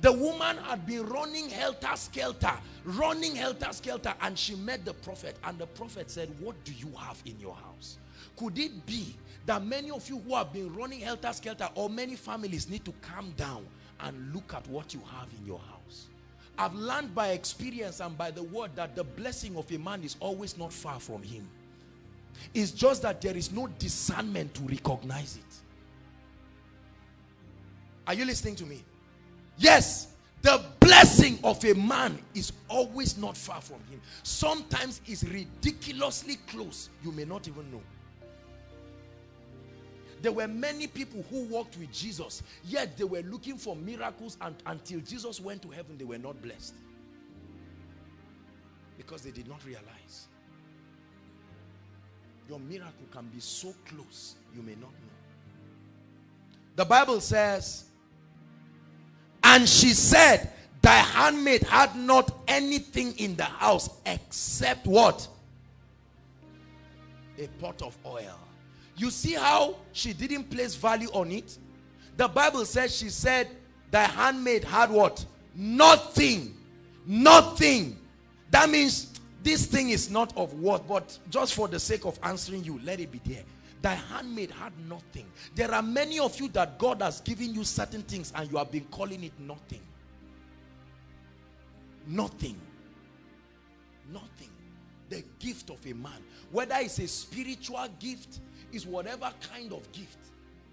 The woman had been running helter-skelter, running helter-skelter, and she met the prophet. And the prophet said, what do you have in your house? Could it be that many of you who have been running helter-skelter or many families need to calm down and look at what you have in your house? I've learned by experience and by the word that the blessing of a man is always not far from him. It's just that there is no discernment to recognize it. Are you listening to me? Yes, the blessing of a man is always not far from him. Sometimes it's ridiculously close. You may not even know. There were many people who walked with Jesus, yet they were looking for miracles and until Jesus went to heaven, they were not blessed. Because they did not realize. Your miracle can be so close, you may not know. The Bible says, and she said, thy handmaid had not anything in the house except what? A pot of oil. You see how she didn't place value on it? The Bible says she said, thy handmaid had what? Nothing. Nothing. That means this thing is not of worth, but just for the sake of answering you, let it be there. Thy handmaid had nothing. There are many of you that God has given you certain things and you have been calling it nothing. Nothing. Nothing. The gift of a man. Whether it's a spiritual gift, is whatever kind of gift.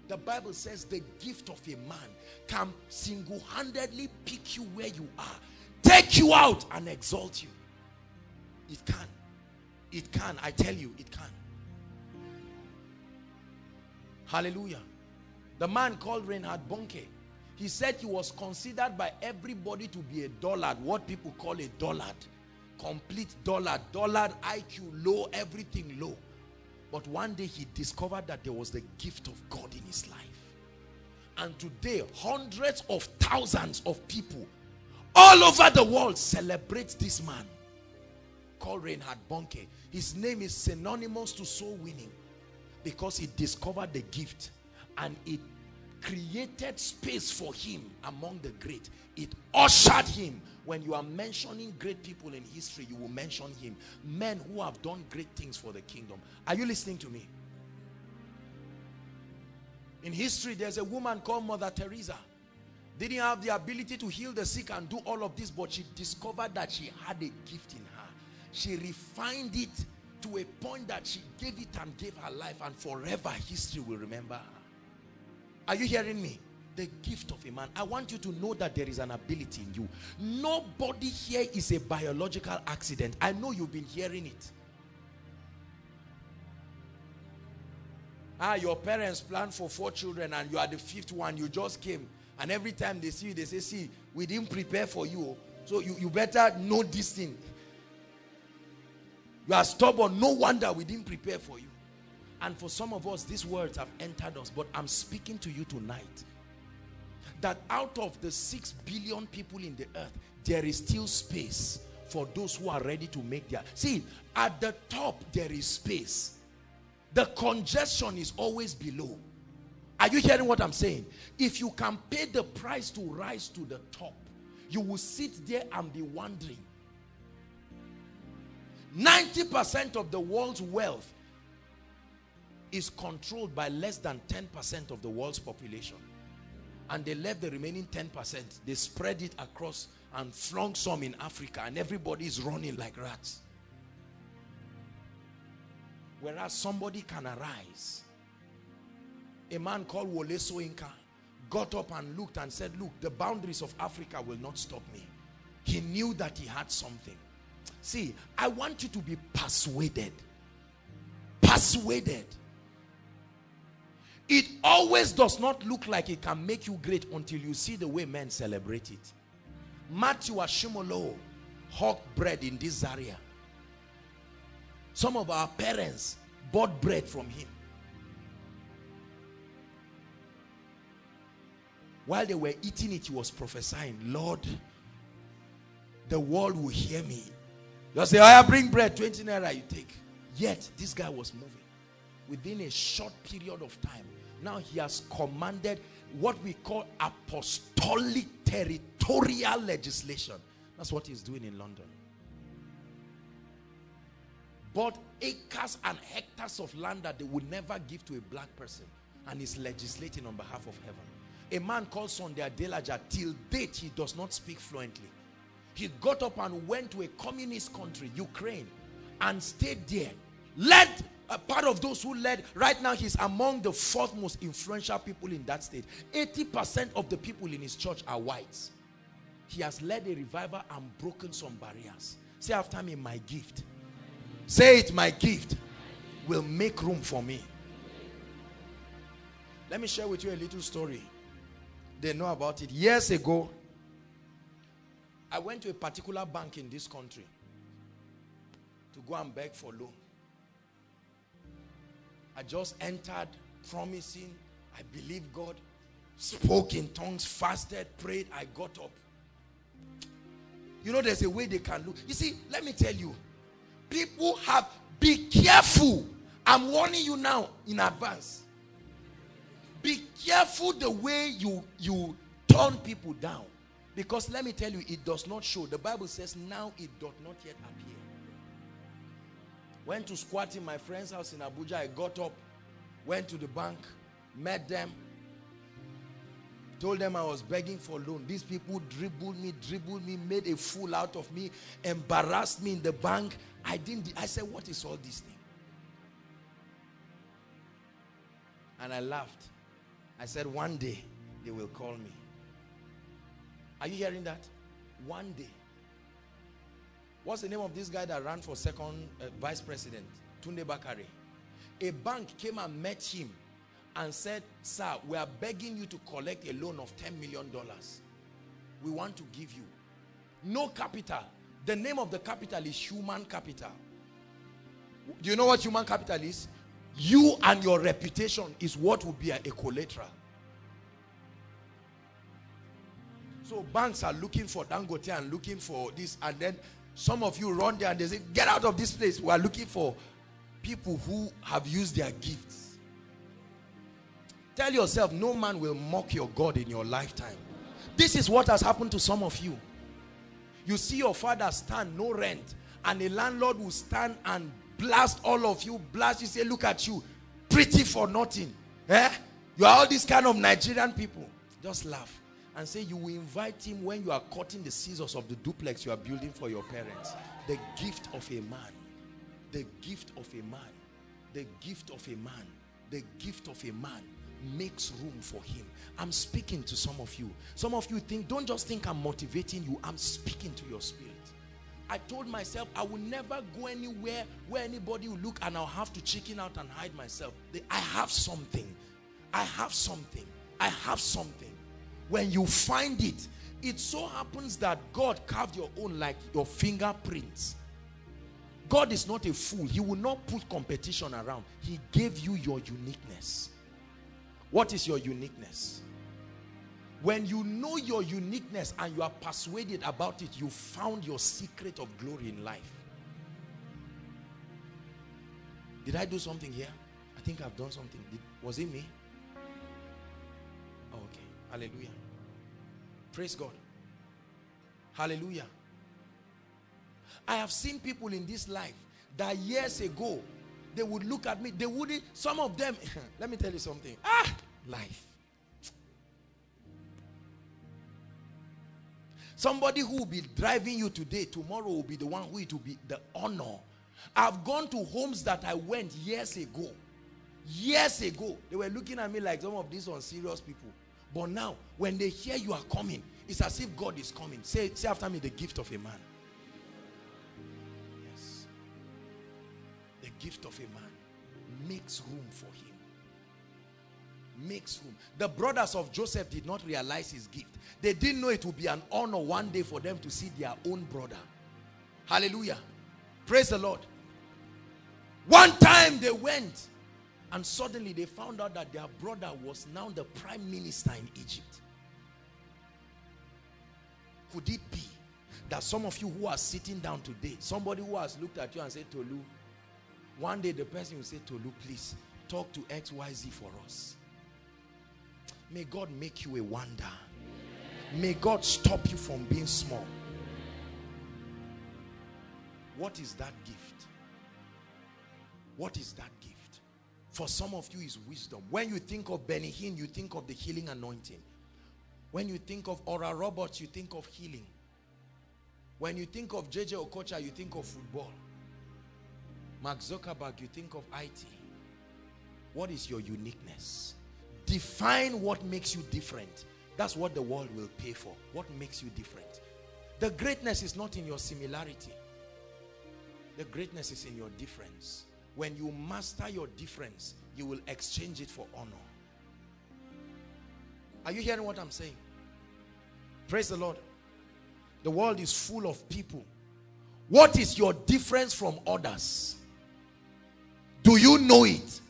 The Bible says the gift of a man can single-handedly pick you where you are, take you out and exalt you. It can. It can. I tell you, it can. Hallelujah. The man called Reinhard Bonnke, he said he was considered by everybody to be a dullard, what people call a dullard. Complete dullard, dullard, IQ low, everything low. But one day he discovered that there was the gift of God in his life. And today, hundreds of thousands of people all over the world celebrate this man. called Reinhard Bonnke. His name is synonymous to soul winning because he discovered the gift and it created space for him among the great. It ushered him. When you are mentioning great people in history, you will mention him. Men who have done great things for the kingdom. Are you listening to me? In history, there's a woman called Mother Teresa. Didn't have the ability to heal the sick and do all of this, but she discovered that she had a gift in her. She refined it to a point that she gave it and gave her life and forever history will remember her. Are you hearing me? The gift of a man. I want you to know that there is an ability in you. Nobody here is a biological accident. I know you've been hearing it. Ah, your parents planned for four children and you are the fifth one. You just came. And every time they see you, they say, see, we didn't prepare for you. So you, you better know this thing. You are stubborn. No wonder we didn't prepare for you. And for some of us, these words have entered us. But I'm speaking to you tonight. That out of the six billion people in the earth, there is still space for those who are ready to make their... See, at the top, there is space. The congestion is always below. Are you hearing what I'm saying? If you can pay the price to rise to the top, you will sit there and be wondering. 90% of the world's wealth is controlled by less than 10% of the world's population. And they left the remaining 10%. They spread it across and flung some in Africa and everybody is running like rats. Whereas somebody can arise. A man called Wole Soyinka got up and looked and said, look, the boundaries of Africa will not stop me. He knew that he had something. See, I want you to be persuaded. Persuaded. It always does not look like it can make you great until you see the way men celebrate it. Matthew Ashimolowo hawked bread in this area. Some of our parents bought bread from him. While they were eating it, he was prophesying, Lord, the world will hear me. Just say, I bring bread, 20 naira you take. Yet, this guy was moving. Within a short period of time, now he has commanded what we call apostolic territorial legislation. That's what he's doing in London bought acres and hectares of land that they would never give to a black person and is legislating on behalf of heaven. A man called Sunday Adelaja, till date he does not speak fluently. He got up and went to a communist country, Ukraine, and stayed there. Led a part of those who led, right now he's among the fourth most influential people in that state. 80% of the people in his church are whites. He has led a revival and broken some barriers. Say after me, my gift Say it, my gift will make room for me. Let me share with you a little story. They know about it. Years ago, I went to a particular bank in this country to go and beg for loan. I just entered promising. I believe God. Spoke in tongues, fasted, prayed. I got up. You know, there's a way they can look. You see, let me tell you, people have be careful i'm warning you now in advance be careful the way you you turn people down because let me tell you it does not show the bible says now it does not yet appear went to squat in my friend's house in abuja i got up went to the bank met them Told them I was begging for loan. These people dribbled me, dribbled me, made a fool out of me, embarrassed me in the bank. I didn't, I said, what is all this thing? And I laughed. I said, one day they will call me. Are you hearing that? One day. What's the name of this guy that ran for second uh, vice president? Tunde Bakare. A bank came and met him and said, sir, we are begging you to collect a loan of $10 million. We want to give you. No capital. The name of the capital is human capital. Do you know what human capital is? You and your reputation is what will be a, a collateral. So banks are looking for Dangote and looking for this and then Some of you run there and they say, get out of this place. We are looking for people who have used their gifts. Tell yourself, no man will mock your God in your lifetime. This is what has happened to some of you. You see your father stand, no rent, and a landlord will stand and blast all of you, blast you, say, look at you, pretty for nothing. Eh? You are all these kind of Nigerian people. Just laugh and say you will invite him when you are cutting the scissors of the duplex you are building for your parents. The gift of a man. The gift of a man. The gift of a man. The gift of a man makes room for him. I'm speaking to some of you. Some of you think, don't just think I'm motivating you. I'm speaking to your spirit. I told myself I will never go anywhere where anybody will look and I'll have to chicken out and hide myself. I have something. I have something. I have something. When you find it, it so happens that God carved your own like your fingerprints. God is not a fool. He will not put competition around. He gave you your uniqueness. What is your uniqueness? When you know your uniqueness and you are persuaded about it, you found your secret of glory in life. Did I do something here? I think I've done something. Did, was it me? Oh, okay. Hallelujah. Praise God. Hallelujah. I have seen people in this life that years ago they would look at me. They wouldn't, some of them, let me tell you something. Ah, life. Somebody who will be driving you today, tomorrow will be the one who it will be the honor. I've gone to homes that I went years ago. Years ago. They were looking at me like some of these unserious people. But now, when they hear you are coming, it's as if God is coming. Say, say after me, the gift of a man. Yes. The gift of a man makes room for him. Makes room. The brothers of Joseph did not realize his gift. They didn't know it would be an honor one day for them to see their own brother. Hallelujah. Praise the Lord. One time they went and suddenly they found out that their brother was now the prime minister in Egypt. Could it be that some of you who are sitting down today, somebody who has looked at you and said, Tolu, one day the person will say, Tolu, please talk to XYZ for us. May God make you a wonder. May God stop you from being small. What is that gift? What is that gift? For some of you is wisdom. When you think of Benny Hinn, you think of the healing anointing. When you think of Oral Roberts, you think of healing. When you think of JJ Okocha, you think of football. Mark Zuckerberg, you think of IT. What is your uniqueness? Define what makes you different. That's what the world will pay for. What makes you different? The greatness is not in your similarity. The greatness is in your difference. When you master your difference, you will exchange it for honor. Are you hearing what I'm saying? Praise the Lord. The world is full of people. What is your difference from others? Do you know it?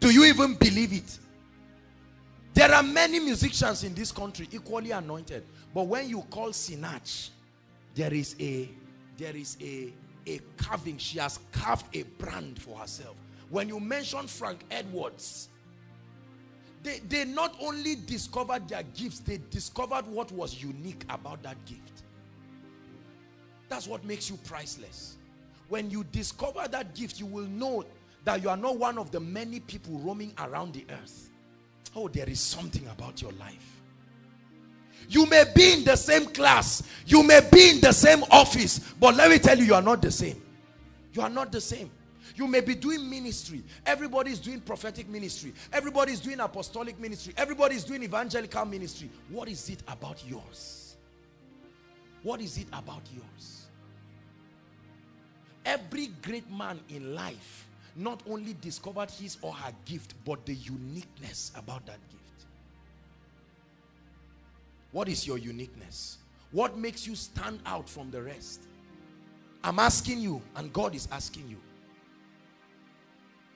Do you even believe it? There are many musicians in this country equally anointed. But when you call Sinach, there is a there is a a carving. She has carved a brand for herself. When you mention Frank Edwards, they, they not only discovered their gifts, they discovered what was unique about that gift. That's what makes you priceless. When you discover that gift, you will know that you are not one of the many people roaming around the earth. Oh, there is something about your life. You may be in the same class. You may be in the same office. But let me tell you, you are not the same. You are not the same. You may be doing ministry. Everybody is doing prophetic ministry. Everybody is doing apostolic ministry. Everybody is doing evangelical ministry. What is it about yours? What is it about yours? Every great man in life not only discovered his or her gift, but the uniqueness about that gift. What is your uniqueness? What makes you stand out from the rest? I'm asking you and God is asking you.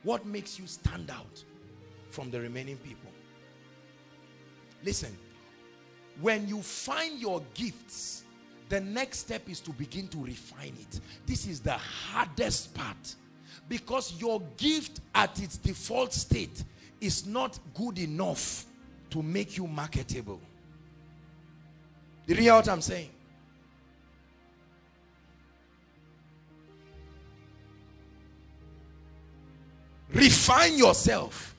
What makes you stand out from the remaining people? Listen, when you find your gifts, The next step is to begin to refine it. This is the hardest part because your gift at its default state is not good enough to make you marketable. Did you hear what I'm saying? Refine yourself.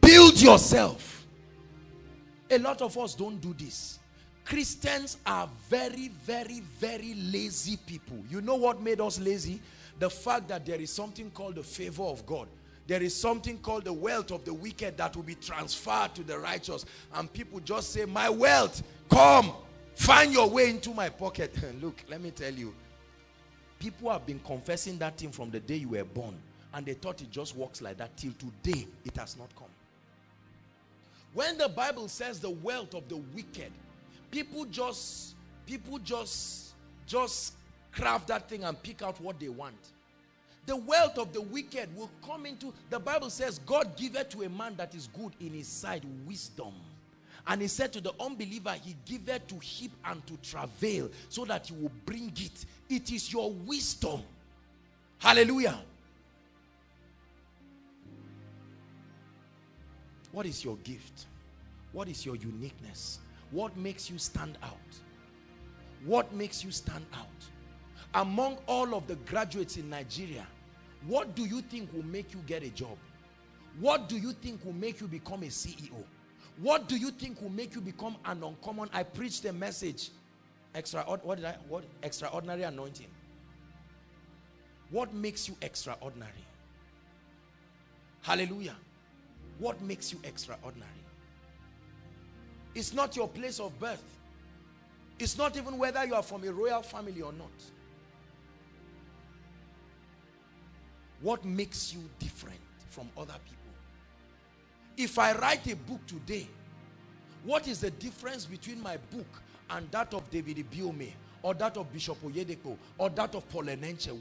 Build yourself. A lot of us don't do this. Christians are very, very, very lazy people. You know what made us lazy? The fact that there is something called the favor of God. There is something called the wealth of the wicked that will be transferred to the righteous. And people just say, my wealth, come, find your way into my pocket. Look, let me tell you. People have been confessing that thing from the day you were born. And they thought it just works like that till today. It has not come. When the Bible says the wealth of the wicked, people just, people just, just craft that thing and pick out what they want. The wealth of the wicked will come into, the Bible says, God giveth to a man that is good in his sight wisdom. And he said to the unbeliever, he giveth to heap and to travail so that he will bring it. It is your wisdom. Hallelujah. What is your gift? What is your uniqueness? What makes you stand out? What makes you stand out? Among all of the graduates in Nigeria, what do you think will make you get a job? What do you think will make you become a CEO? What do you think will make you become an uncommon? I preached a message. Extra, what did I, what? Extraordinary anointing. What makes you extraordinary? Hallelujah. What makes you extraordinary? It's not your place of birth. It's not even whether you are from a royal family or not. What makes you different from other people? If I write a book today, what is the difference between my book and that of David Ibiyeomie or that of Bishop Oyedepo or that of Paul?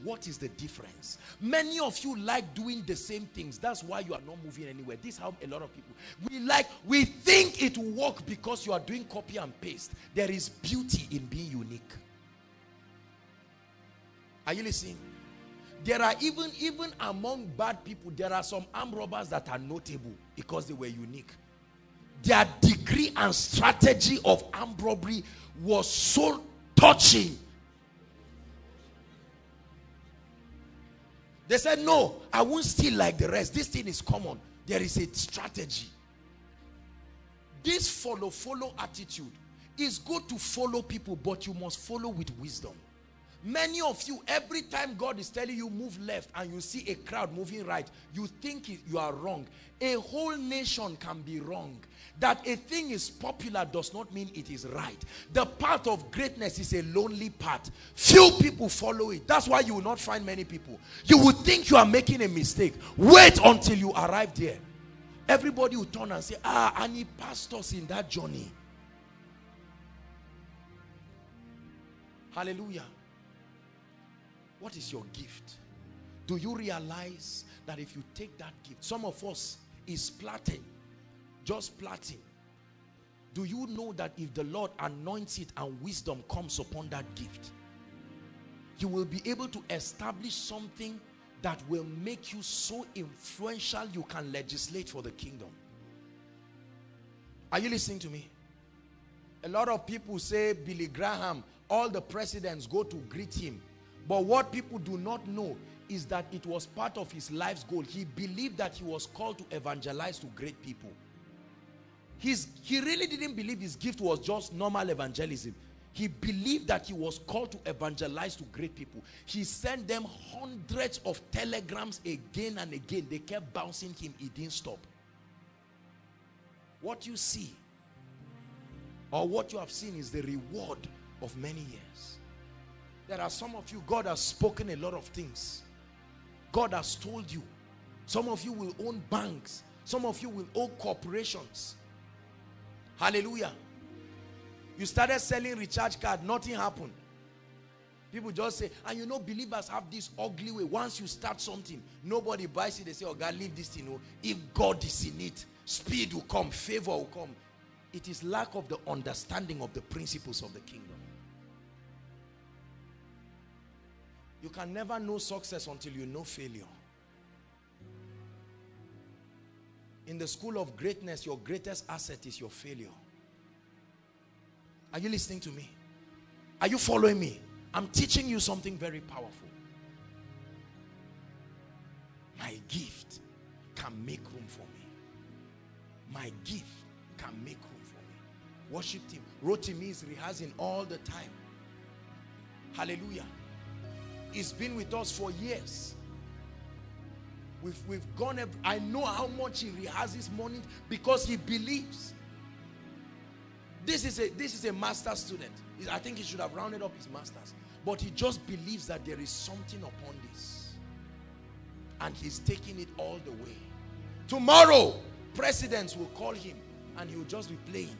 What is the difference? Many of you like doing the same things. That's why you are not moving anywhere. This is how a lot of people, we like, we think it will work because you are doing copy and paste. There is beauty in being unique. Are you listening? There are even, even among bad people, there are some armed robbers that are notable because they were unique. Their degree and strategy of armed robbery was so touching. They said, no, I won't steal like the rest. This thing is common. There is a strategy. This follow, follow attitude is good to follow people, but you must follow with wisdom. Many of you, every time God is telling you move left and you see a crowd moving right, you think you are wrong. A whole nation can be wrong. That a thing is popular does not mean it is right. The path of greatness is a lonely path. Few people follow it. That's why you will not find many people. You would think you are making a mistake. Wait until you arrive there. Everybody will turn and say, ah, I need pastors in that journey. Hallelujah. What is your gift? Do you realize that if you take that gift, some of us is plotting, just plotting. Do you know that if the Lord anoints it and wisdom comes upon that gift, you will be able to establish something that will make you so influential you can legislate for the kingdom. Are you listening to me? A lot of people say Billy Graham, all the presidents go to greet him but what people do not know is that it was part of his life's goal. He believed that he was called to evangelize to great people. He's, he really didn't believe his gift was just normal evangelism. He believed that he was called to evangelize to great people. He sent them hundreds of telegrams again and again. They kept bouncing him. He didn't stop. What you see or what you have seen is the reward of many years. There are some of you, God has spoken a lot of things. God has told you. Some of you will own banks. Some of you will own corporations. Hallelujah. You started selling recharge card, nothing happened. People just say, and you know, believers have this ugly way. Once you start something, nobody buys it. They say, oh God, leave this thing. Oh, if God is in it, speed will come, favor will come. It is lack of the understanding of the principles of the kingdom. You can never know success until you know failure. In the school of greatness, your greatest asset is your failure. Are you listening to me? Are you following me? I'm teaching you something very powerful. My gift can make room for me. My gift can make room for me. Worship team. Rotimi is rehearsing all the time. Hallelujah. He's been with us for years. We've, we've gone, I know how much he has rehearses morning because he believes. This is a this is a master student. I think he should have rounded up his masters. But he just believes that there is something upon this. And he's taking it all the way. Tomorrow, presidents will call him and he will just be playing.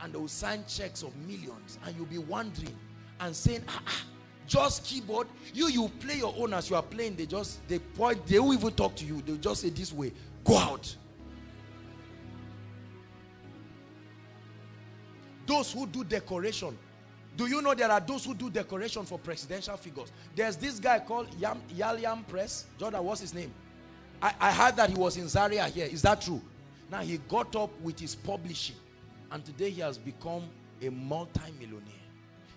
And they will sign checks of millions. And you'll be wondering and saying, ah, ah, just keyboard. You, you play your own as you are playing. They just, they point, they will even talk to you. They'll just say this way, go out. Those who do decoration. Do you know there are those who do decoration for presidential figures? There's this guy called Yam, Yaliam Press. Jordan, what's his name? I, I heard that he was in Zaria here. Is that true? Now he got up with his publishing. And today he has become a multi-millionaire.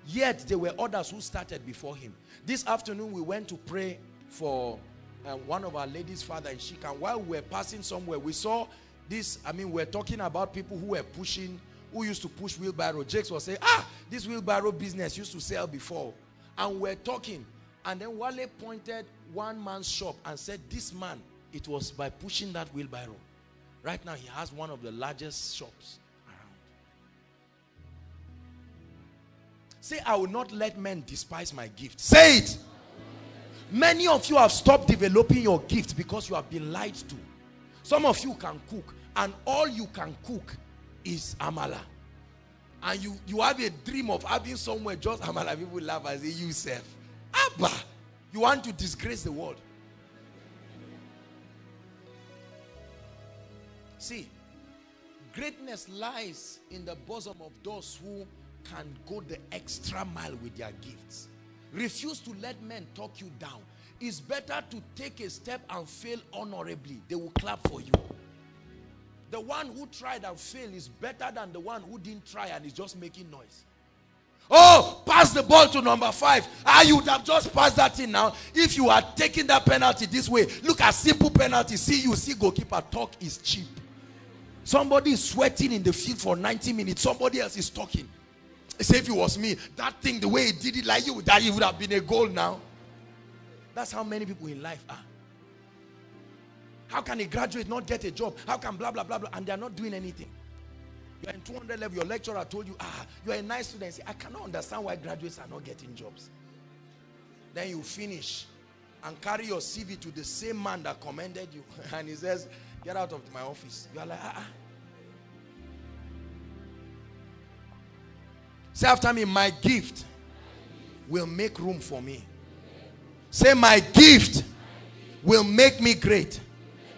Yet there were others who started before him. This afternoon we went to pray for uh, one of our ladies' father in Shika. While we were passing somewhere, we saw this. I mean, we're talking about people who were pushing who used to push wheelbarrow. Jakes was saying, ah, this wheelbarrow business used to sell before. And we're talking. And then Wale pointed one man's shop and said, this man, it was by pushing that wheelbarrow. Right now, he has one of the largest shops Say, I will not let men despise my gift. Say it. Many of you have stopped developing your gift because you have been lied to. Some of you can cook and all you can cook is amala. And you, you have a dream of having somewhere just amala. People laugh as say, you self. Abba. You want to disgrace the world. See, greatness lies in the bosom of those who can go the extra mile with their gifts. Refuse to let men talk you down. It's better to take a step and fail honorably. They will clap for you. The one who tried and failed is better than the one who didn't try and is just making noise. Oh, pass the ball to number five. Ah, you would have just passed that in now. If you had taken that penalty this way, look at simple penalty. See, you see, goalkeeper talk is cheap. Somebody is sweating in the field for 90 minutes. Somebody else is talking. Say if it was me, that thing, the way he did it like you, that it would have been a goal now. That's how many people in life are. How can a graduate not get a job? How can blah, blah, blah, blah, and they're not doing anything? You're in 200 level, your lecturer told you, ah, you're a nice student. I cannot understand why graduates are not getting jobs. Then you finish and carry your CV to the same man that commended you. and he says, get out of my office. You're like, ah, ah. Say after me, my gift will make room for me. Say, my gift will make me great.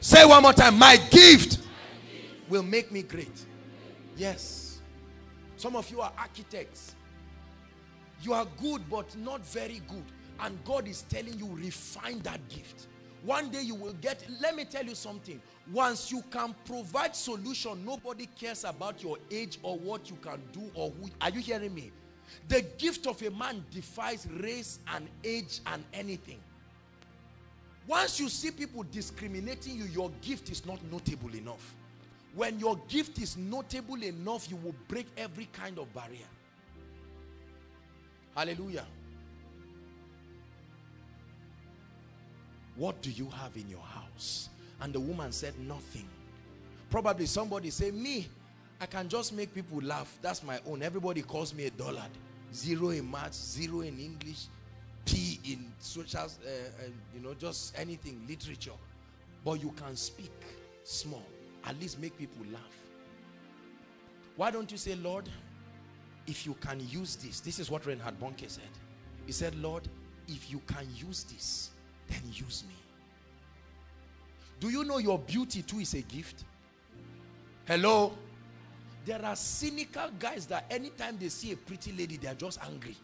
Say one more time. My gift will make me great. Yes. Some of you are architects. You are good, but not very good. And God is telling you, refine that gift. One day you will get, let me tell you something. Once you can provide solution, nobody cares about your age or what you can do or who. Are you hearing me? The gift of a man defies race and age and anything. Once you see people discriminating you, your gift is not notable enough. When your gift is notable enough, you will break every kind of barrier. Hallelujah. What do you have in your house? And the woman said, nothing. Probably somebody say, me, I can just make people laugh. That's my own. Everybody calls me a dullard. Zero in maths, zero in English, P in social, uh, uh, you know, just anything, literature. But you can speak small. At least make people laugh. Why don't you say, Lord, if you can use this, this is what Reinhard Bonnke said. He said, Lord, if you can use this, then use me. Do you know your beauty too is a gift? Hello? There are cynical guys that anytime they see a pretty lady, they are just angry.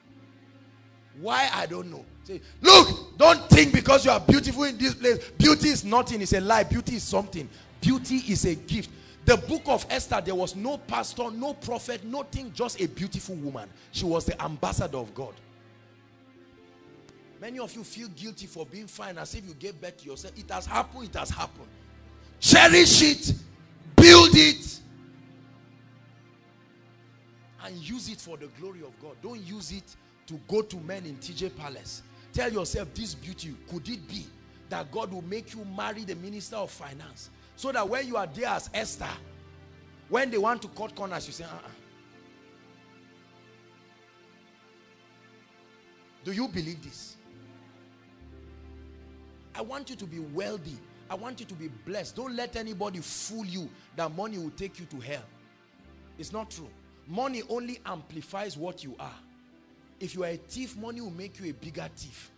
Why? I don't know. Say, look, don't think because you are beautiful in this place. Beauty is nothing. It's a lie. Beauty is something. Beauty is a gift. The book of Esther, there was no pastor, no prophet, nothing, just a beautiful woman. She was the ambassador of God. Many of you feel guilty for being fine as if you gave birth to yourself. It has happened, it has happened. Cherish it, build it, and use it for the glory of God. Don't use it to go to men in TJ Palace. Tell yourself this beauty, could it be that God will make you marry the minister of finance? So that when you are there as Esther, when they want to cut corners, you say, uh-uh. Do you believe this? I want you to be wealthy. I want you to be blessed. Don't let anybody fool you that money will take you to hell. It's not true. Money only amplifies what you are. If you are a thief, money will make you a bigger thief.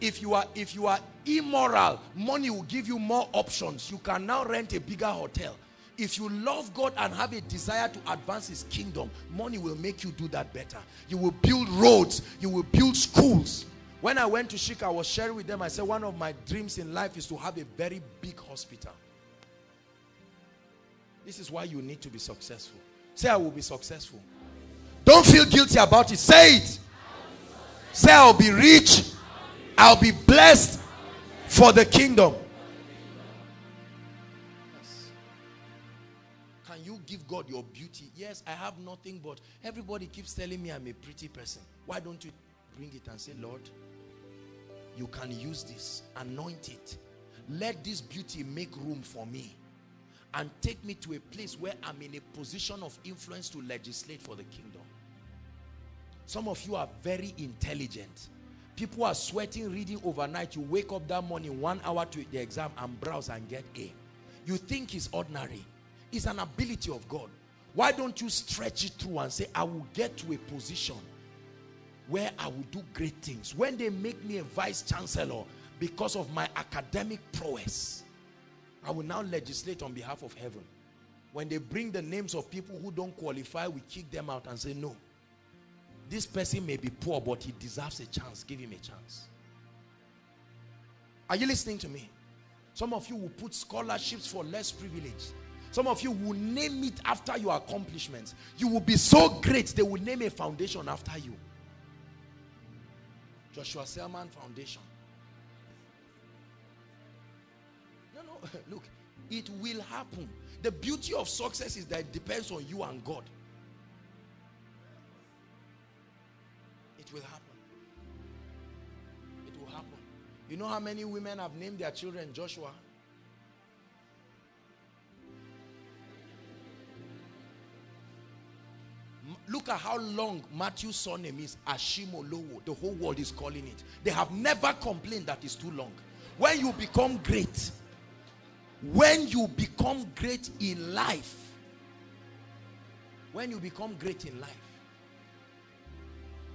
If you are if you are immoral, money will give you more options. You can now rent a bigger hotel. If you love God and have a desire to advance his kingdom, money will make you do that better. You will build roads, you will build schools. When I went to Shika, I was sharing with them, I said one of my dreams in life is to have a very big hospital. This is why you need to be successful. Say, I will be successful. Don't feel guilty about it. Say it. Say, I'll be rich. I'll be blessed for the kingdom. Yes. Can you give God your beauty? Yes, I have nothing but everybody keeps telling me I'm a pretty person. Why don't you bring it and say, Lord, you can use this, anoint it. Let this beauty make room for me and take me to a place where I'm in a position of influence to legislate for the kingdom. Some of you are very intelligent. People are sweating reading overnight. You wake up that morning, one hour to the exam and browse and get A. You think it's ordinary. It's an ability of God. Why don't you stretch it through and say, I will get to a position where I will do great things. When they make me a vice chancellor because of my academic prowess, I will now legislate on behalf of heaven. When they bring the names of people who don't qualify, we kick them out and say, no. This person may be poor, but he deserves a chance. Give him a chance. Are you listening to me? Some of you will put scholarships for less privileged. Some of you will name it after your accomplishments. You will be so great, they will name a foundation after you. Joshua Selman Foundation. No, no, look, it will happen. The beauty of success is that it depends on you and God. It will happen. It will happen. You know how many women have named their children Joshua? Look at how long Matthew's surname is Ashimolowo. The whole world is calling it. They have never complained that it's too long. When you become great, when you become great in life, when you become great in life,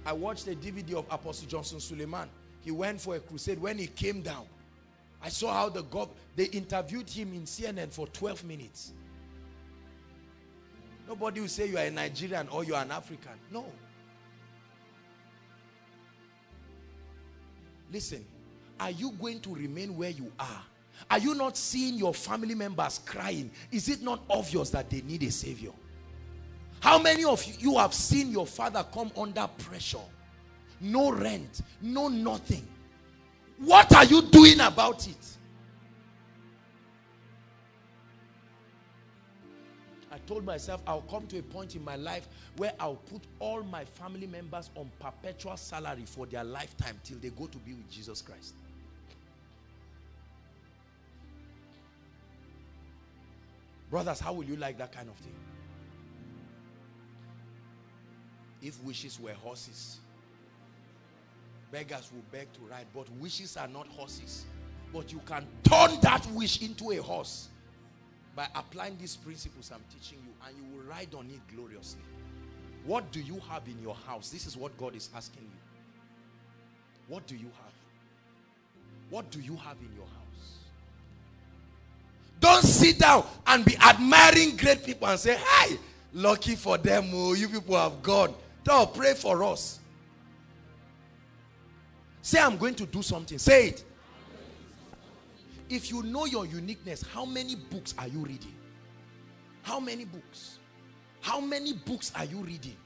I watched a DVD of Apostle Johnson Suleman. He went for a crusade. When he came down, I saw how the gov they interviewed him in CNN for 12 minutes. Nobody will say you are a Nigerian or you are an African. No. Listen, are you going to remain where you are? Are you not seeing your family members crying? Is it not obvious that they need a savior? How many of you have seen your father come under pressure? No rent, no nothing. What are you doing about it? I told myself I'll come to a point in my life where I'll put all my family members on perpetual salary for their lifetime till they go to be with Jesus Christ. Brothers, how will you like that kind of thing? If wishes were horses, beggars would beg to ride, but wishes are not horses. But you can turn that wish into a horse by applying these principles I'm teaching you, and you will ride on it gloriously. What do you have in your house? This is what God is asking you. What do you have? What do you have in your house? Don't sit down and be admiring great people and say, Hey, lucky for them, oh, you people have gone. Don't pray for us. Say, I'm going to do something. Say it. If you know your uniqueness, how many books are you reading? How many books? How many books are you reading?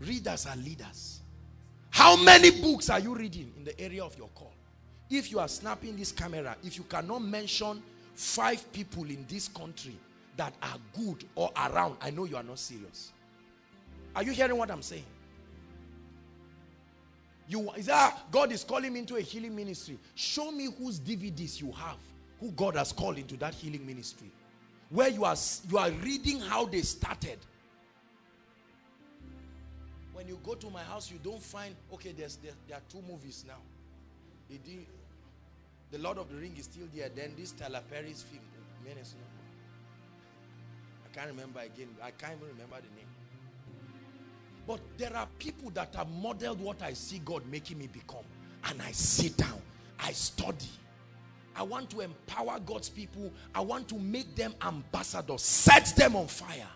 Readers are leaders. How many books are you reading in the area of your call? If you are snapping this camera, if you cannot mention five people in this country that are good or around, I know you are not serious. Are you hearing what I'm saying? You is that God is calling me into a healing ministry. Show me whose DVDs you have, who God has called into that healing ministry. Where you are you are reading how they started. When you go to my house, you don't find okay, there's there, there are two movies now. the Lord of the Ring is still there. Then this Tyler Perry's film, I can't remember again. I can't even remember the name. But there are people that have modeled what I see God making me become. And I sit down. I study. I want to empower God's people. I want to make them ambassadors. Set them on fire.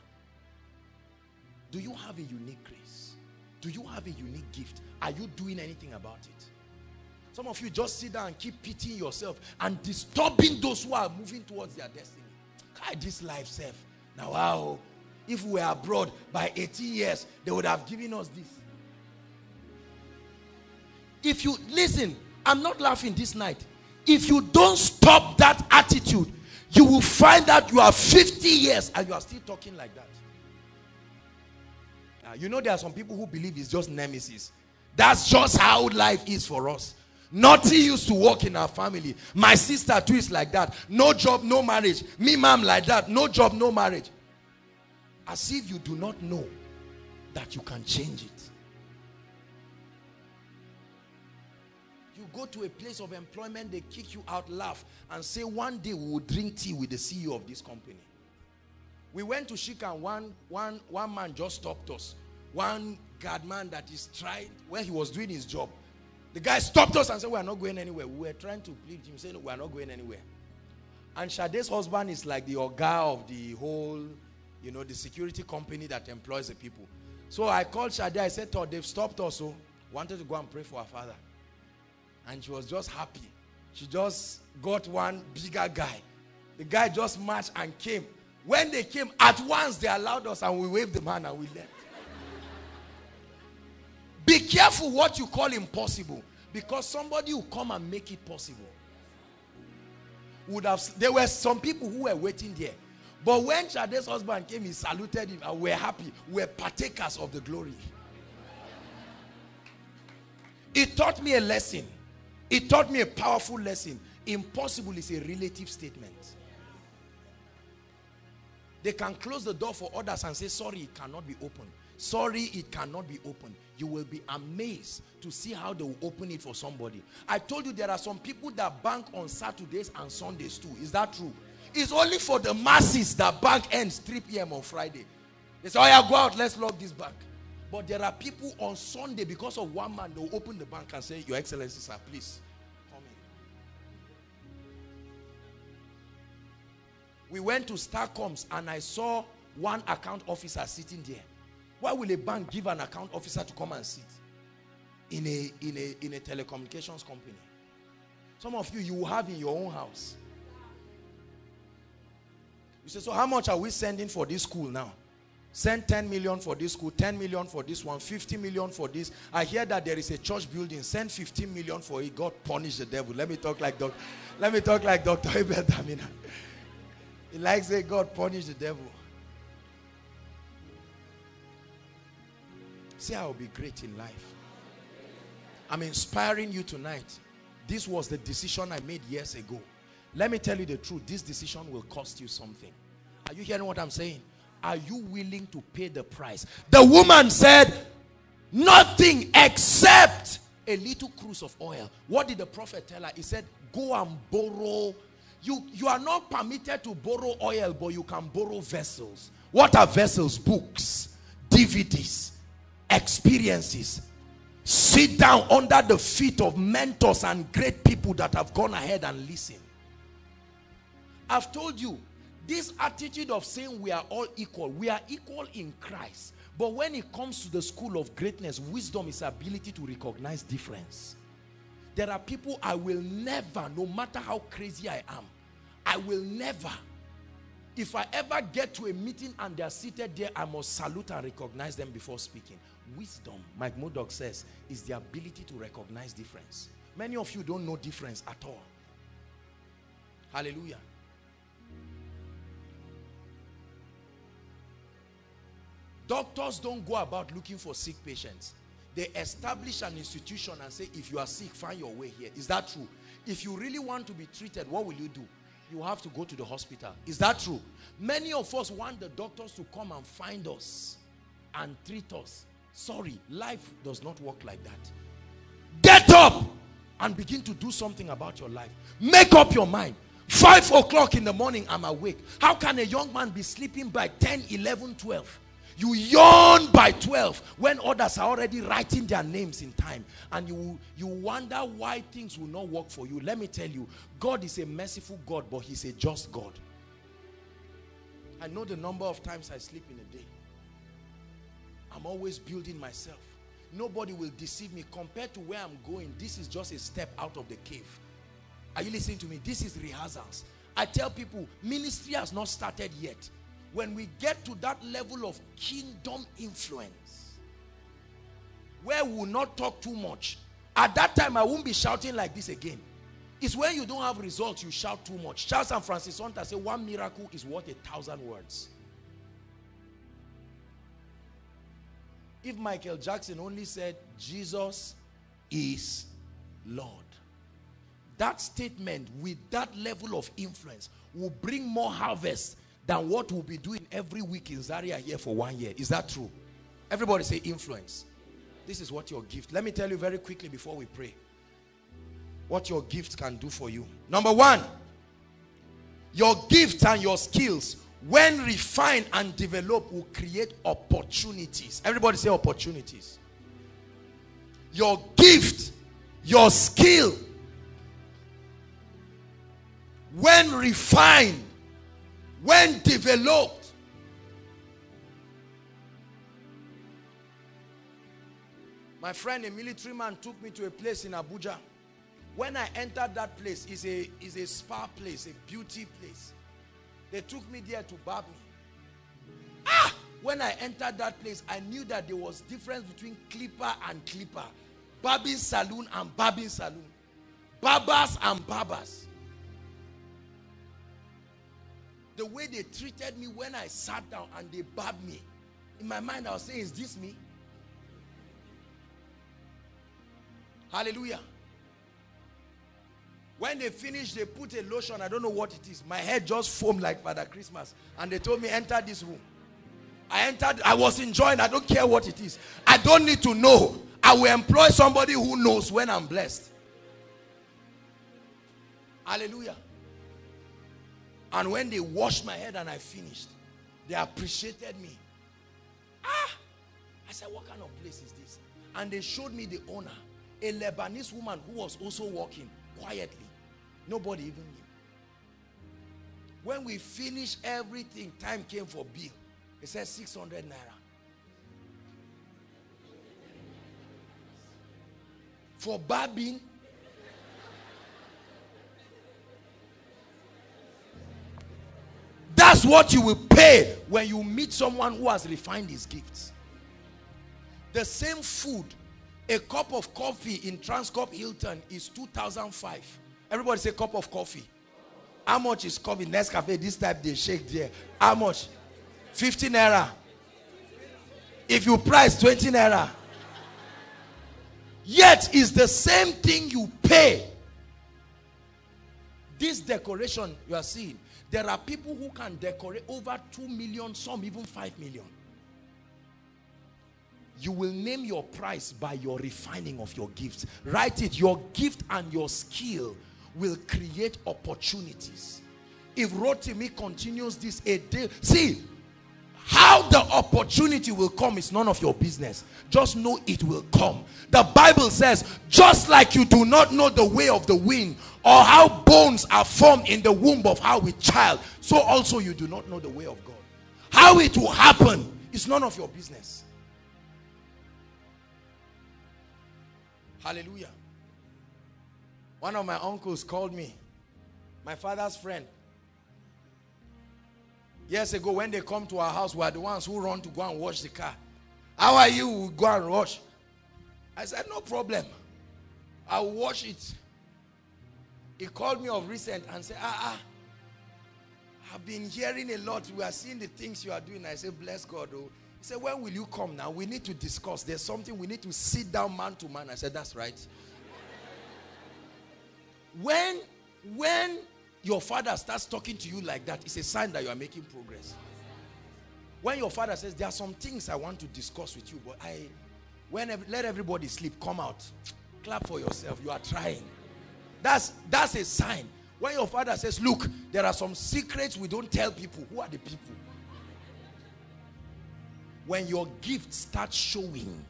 Do you have a unique grace? Do you have a unique gift? Are you doing anything about it? Some of you just sit down and keep pitying yourself and disturbing those who are moving towards their destiny. This life, self. Now, wow, if we were abroad by 18 years, they would have given us this. If you listen, I'm not laughing this night. If you don't stop that attitude, you will find that you are 50 years and you are still talking like that. Uh, you know, there are some people who believe it's just nemesis. That's just how life is for us. Nothing used to work in our family. My sister too is like that. No job, no marriage. Me, mom, like that. No job, no marriage. As if you do not know that you can change it. You go to a place of employment, they kick you out, laugh, and say, one day we will drink tea with the CEO of this company. We went to Shikan, one, one, one man just stopped us. One guard man that is trying, where he was doing his job. The guy stopped us and said, we are not going anywhere. We were trying to plead him, saying, we are not going anywhere. And Shade's husband is like the orga of the whole you know, the security company that employs the people. So I called Shadi. I said they've stopped us. So wanted to go and pray for her father. And she was just happy. She just got one bigger guy. The guy just marched and came. When they came, at once they allowed us and we waved the man and we left. Be careful what you call impossible. Because somebody will come and make it possible. Would have there were some people who were waiting there but when Shade's husband came, he saluted him and we're happy. We're partakers of the glory. It taught me a lesson. It taught me a powerful lesson. Impossible is a relative statement. They can close the door for others and say, sorry, it cannot be opened. Sorry, it cannot be opened. You will be amazed to see how they will open it for somebody. I told you there are some people that bank on Saturdays and Sundays too. Is that true? It's only for the masses that bank ends 3 p.m. on Friday. They say, oh yeah, go out, let's lock this bank. But there are people on Sunday, because of one man, they'll open the bank and say, Your Excellency, sir, please come in. We went to Starcomms and I saw one account officer sitting there. Why will a bank give an account officer to come and sit in a, in a, in a telecommunications company? Some of you, you have in your own house. You say, so how much are we sending for this school now? Send 10 million for this school, 10 million for this one, 50 million for this. I hear that there is a church building. Send 15 million for it. God punish the devil. Let me talk like Dr. Let me talk like Dr. Abel Damina. He likes say God punish the devil. Say I will be great in life. I'm inspiring you tonight. This was the decision I made years ago. Let me tell you the truth. This decision will cost you something. Are you hearing what I'm saying? Are you willing to pay the price? The woman said, nothing except a little cruse of oil. What did the prophet tell her? He said, go and borrow. You, you are not permitted to borrow oil, but you can borrow vessels. What are vessels? Books, DVDs, experiences. Sit down under the feet of mentors and great people that have gone ahead and listened. I've told you, this attitude of saying we are all equal, we are equal in Christ. But when it comes to the school of greatness, wisdom is ability to recognize difference. There are people I will never, no matter how crazy I am, I will never if I ever get to a meeting and they're seated there, I must salute and recognize them before speaking. Wisdom, Mike Murdock says, is the ability to recognize difference. Many of you don't know difference at all. Hallelujah. Doctors don't go about looking for sick patients. They establish an institution and say, if you are sick, find your way here. Is that true? If you really want to be treated, what will you do? you have to go to the hospital. Is that true? Many of us want the doctors to come and find us and treat us. Sorry, life does not work like that. Get up and begin to do something about your life. Make up your mind. Five o'clock in the morning, I'm awake. How can a young man be sleeping by 10, 11, 12? You yawn by 12 when others are already writing their names in time. And you, you wonder why things will not work for you. Let me tell you, God is a merciful God, but he's a just God. I know the number of times I sleep in a day. I'm always building myself. Nobody will deceive me. Compared to where I'm going, this is just a step out of the cave. Are you listening to me? This is rehearsals. I tell people, ministry has not started yet when we get to that level of kingdom influence where we will not talk too much at that time I won't be shouting like this again. It's when you don't have results you shout too much. Charles and Frances Hunter say one miracle is worth a thousand words. If Michael Jackson only said Jesus is Lord that statement with that level of influence will bring more harvest than what we'll be doing every week in Zaria here for one year. Is that true? Everybody say influence. This is what your gift. Let me tell you very quickly before we pray. What your gift can do for you. Number one, your gift and your skills, when refined and developed, will create opportunities. Everybody say opportunities. Your gift, your skill, when refined when developed my friend a military man took me to a place in Abuja. When I entered that place is a is a spa place a beauty place. They took me there to barb me. Ah! When I entered that place I knew that there was difference between clipper and clipper. Barbing saloon and barbing saloon. Barbers and barbers the way they treated me when I sat down and they barbed me. In my mind, I was saying, is this me? Hallelujah. When they finished, they put a lotion. I don't know what it is. My head just foamed like Father Christmas. And they told me, enter this room. I entered. I was enjoying. I don't care what it is. I don't need to know. I will employ somebody who knows when I'm blessed. Hallelujah. And when they washed my head and I finished, they appreciated me. Ah! I said, what kind of place is this? And they showed me the owner, a Lebanese woman who was also working quietly. Nobody even knew. When we finished everything, time came for bill. He said 600 naira. For barbing, That's what you will pay when you meet someone who has refined his gifts. The same food, a cup of coffee in Transcorp Hilton is 2005. Everybody say cup of coffee. How much is coffee? Nescafe, this type they shake there. How much? 15 naira. If you price 20 naira. Yet is the same thing you pay. This decoration you are seeing there are people who can decorate over 2 million, some even 5 million. You will name your price by your refining of your gifts. Write it. Your gift and your skill will create opportunities. If Rotimi continues this a day, see, how the opportunity will come is none of your business. Just know it will come. The Bible says, just like you do not know the way of the wind or how bones are formed in the womb of how a child, so also you do not know the way of God. How it will happen is none of your business. Hallelujah. One of my uncles called me, my father's friend. Years ago, when they come to our house, we are the ones who run to go and wash the car. How are you? We go and wash. I said, no problem. I'll wash it. He called me of recent and said, ah, ah, I've been hearing a lot. We are seeing the things you are doing. I said, bless God. Oh. He said, when will you come now? We need to discuss. There's something we need to sit down man to man. I said, that's right. when, when your father starts talking to you like that, it's a sign that you are making progress. When your father says, there are some things I want to discuss with you, but I, when let everybody sleep, come out. Clap for yourself. You are trying. That's, that's a sign. When your father says, look, there are some secrets we don't tell people. Who are the people? When your gift starts showing,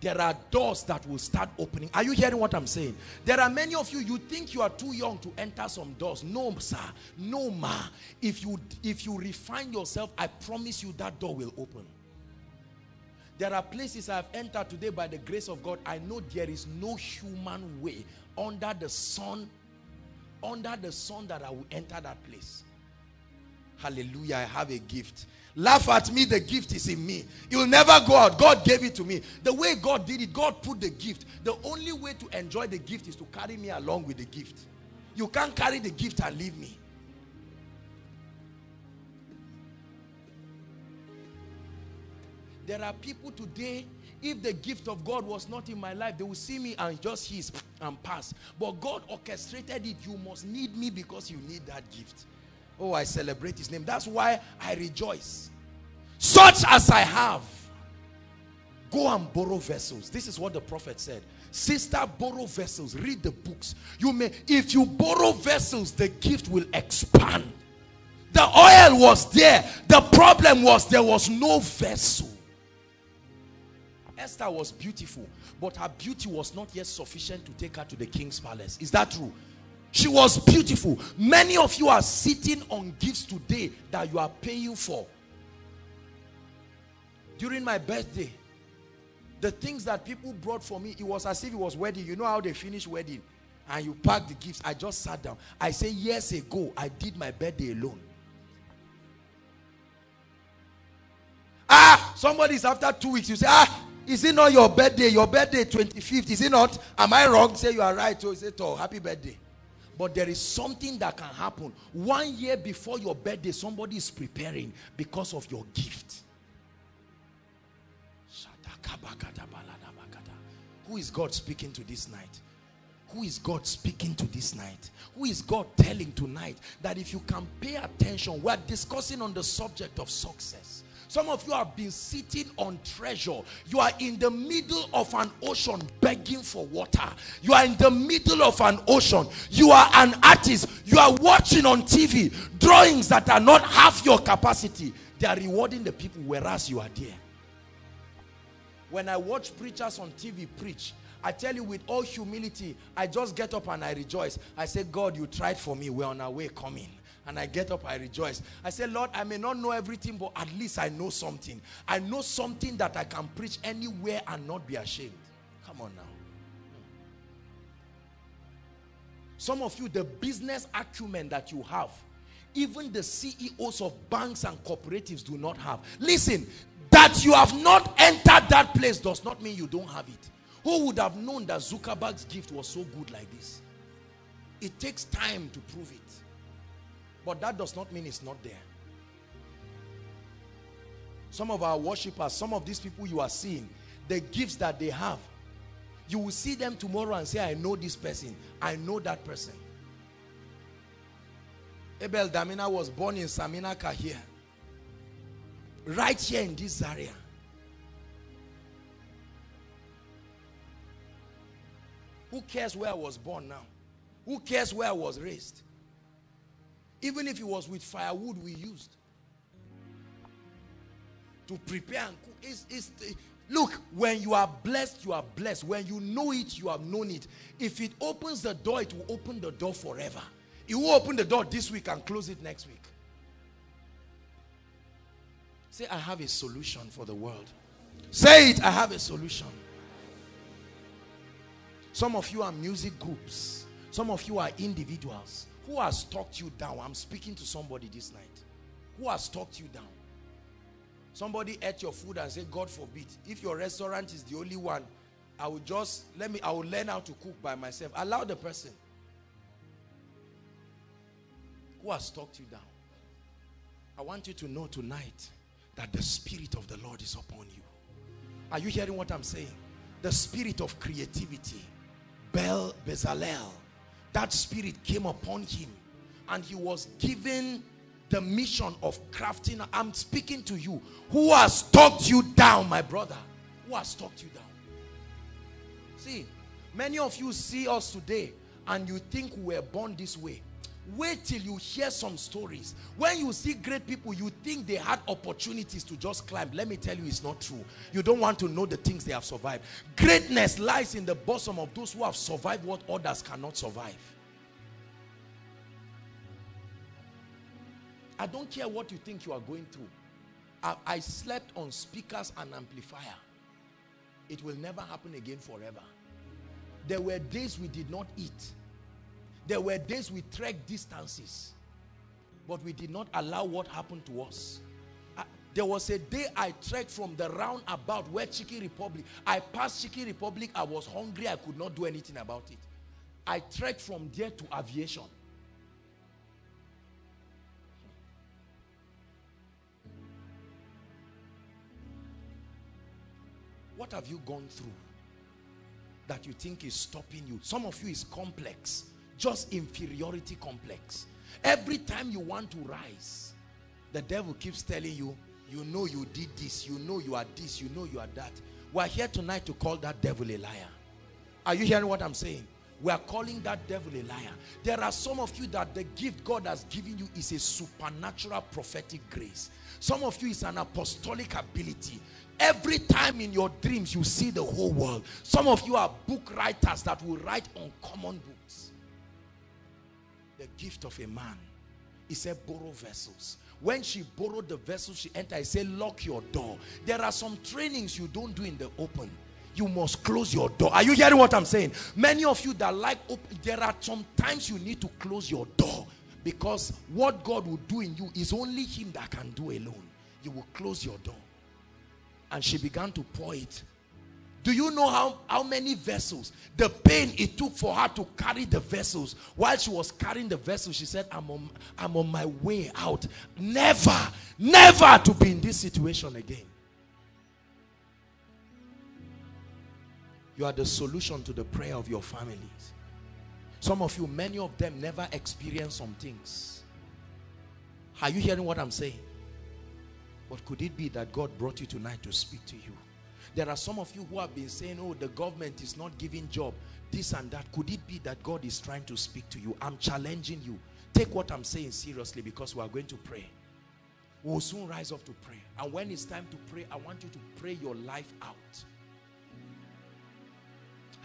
there are doors that will start opening. Are you hearing what I'm saying? There are many of you, you think you are too young to enter some doors. No, sir. No, ma. If you, if you refine yourself, I promise you that door will open. There are places I've entered today by the grace of God. I know there is no human way under the sun, under the sun that I will enter that place. Hallelujah, I have a gift. Laugh at me, the gift is in me. Will never go out. God gave it to me. The way God did it, God put the gift. The only way to enjoy the gift is to carry me along with the gift. You can't carry the gift and leave me. There are people today, if the gift of God was not in my life, they will see me and just hiss and pass. But God orchestrated it. You must need me because you need that gift. Oh, I celebrate his name. That's why I rejoice. Such as I have. Go and borrow vessels. This is what the prophet said. Sister, borrow vessels. Read the books. You may, if you borrow vessels, the gift will expand. The oil was there. The problem was there was no vessel. Esther was beautiful, but her beauty was not yet sufficient to take her to the king's palace. Is that true? She was beautiful. Many of you are sitting on gifts today that you are paying for. During my birthday, the things that people brought for me, it was as if it was wedding. You know how they finish wedding? And you pack the gifts. I just sat down. I say years ago, I did my birthday alone. Ah, somebody's after two weeks. You say, ah, is it not your birthday? Your birthday 25th. Is it not? Am I wrong? Say you are right. So say, oh, happy birthday. But there is something that can happen. One year before your birthday, somebody is preparing because of your gift. Who is God speaking to this night? Who is God speaking to this night? Who is God telling tonight that if you can pay attention, we're discussing on the subject of success. Some of you have been sitting on treasure. You are in the middle of an ocean begging for water. You are in the middle of an ocean. You are an artist. You are watching on TV drawings that are not half your capacity. They are rewarding the people whereas you are there. When I watch preachers on TV preach, I tell you with all humility, I just get up and I rejoice. I say, God, you tried for me. We're on our way coming and I get up, I rejoice. I say, Lord, I may not know everything, but at least I know something. I know something that I can preach anywhere and not be ashamed. Come on now. Some of you, the business acumen that you have, even the CEOs of banks and cooperatives do not have. Listen, that you have not entered that place does not mean you don't have it. Who would have known that Zuckerberg's gift was so good like this? It takes time to prove it. But that does not mean it's not there. Some of our worshippers, some of these people you are seeing, the gifts that they have, you will see them tomorrow and say, I know this person. I know that person. Abel Damina was born in Saminaka here. Right here in this area. Who cares where I was born now? Who cares where I was raised? Even if it was with firewood we used to prepare and cook. It's, it's, look, when you are blessed, you are blessed. When you know it, you have known it. If it opens the door, it will open the door forever. It will open the door this week and close it next week. Say, I have a solution for the world. Say it, I have a solution. Some of you are music groups. Some of you are individuals. Who has talked you down? I'm speaking to somebody this night. Who has talked you down? Somebody ate your food and said, God forbid, if your restaurant is the only one, I will just, let me, I will learn how to cook by myself. Allow the person. Who has talked you down? I want you to know tonight that the Spirit of the Lord is upon you. Are you hearing what I'm saying? The spirit of creativity, Bel Bezalel, that spirit came upon him and he was given the mission of crafting. I'm speaking to you. Who has talked you down, my brother? Who has talked you down? See, many of you see us today and you think we were born this way. Wait till you hear some stories. When you see great people, you think they had opportunities to just climb. Let me tell you, it's not true. You don't want to know the things they have survived. Greatness lies in the bosom of those who have survived what others cannot survive. I don't care what you think you are going through. I, I slept on speakers and amplifier. It will never happen again forever. There were days we did not eat there were days we trekked distances, but we did not allow what happened to us. Uh, there was a day I trekked from the roundabout where Chicken Republic, I passed Chicken Republic, I was hungry, I could not do anything about it. I trekked from there to aviation. What have you gone through that you think is stopping you? Some of you is complex just inferiority complex. Every time you want to rise, the devil keeps telling you, you know you did this, you know you are this, you know you are that. We're here tonight to call that devil a liar. Are you hearing what I'm saying? We are calling that devil a liar. There are some of you that the gift God has given you is a supernatural prophetic grace. Some of you is an apostolic ability. Every time in your dreams you see the whole world. Some of you are book writers that will write uncommon books the gift of a man. He said, borrow vessels. When she borrowed the vessels, she entered. He said, lock your door. There are some trainings you don't do in the open. You must close your door. Are you hearing what I'm saying? Many of you that like open, there are some times you need to close your door because what God will do in you is only him that can do alone. You will close your door. And she began to pour it do you know how, how many vessels? The pain it took for her to carry the vessels. While she was carrying the vessels, she said, I'm on, I'm on my way out. Never, never to be in this situation again. You are the solution to the prayer of your families. Some of you, many of them never experienced some things. Are you hearing what I'm saying? But could it be that God brought you tonight to speak to you? There are some of you who have been saying, oh, the government is not giving job, this and that. Could it be that God is trying to speak to you? I'm challenging you. Take what I'm saying seriously because we are going to pray. We'll soon rise up to pray. And when it's time to pray, I want you to pray your life out.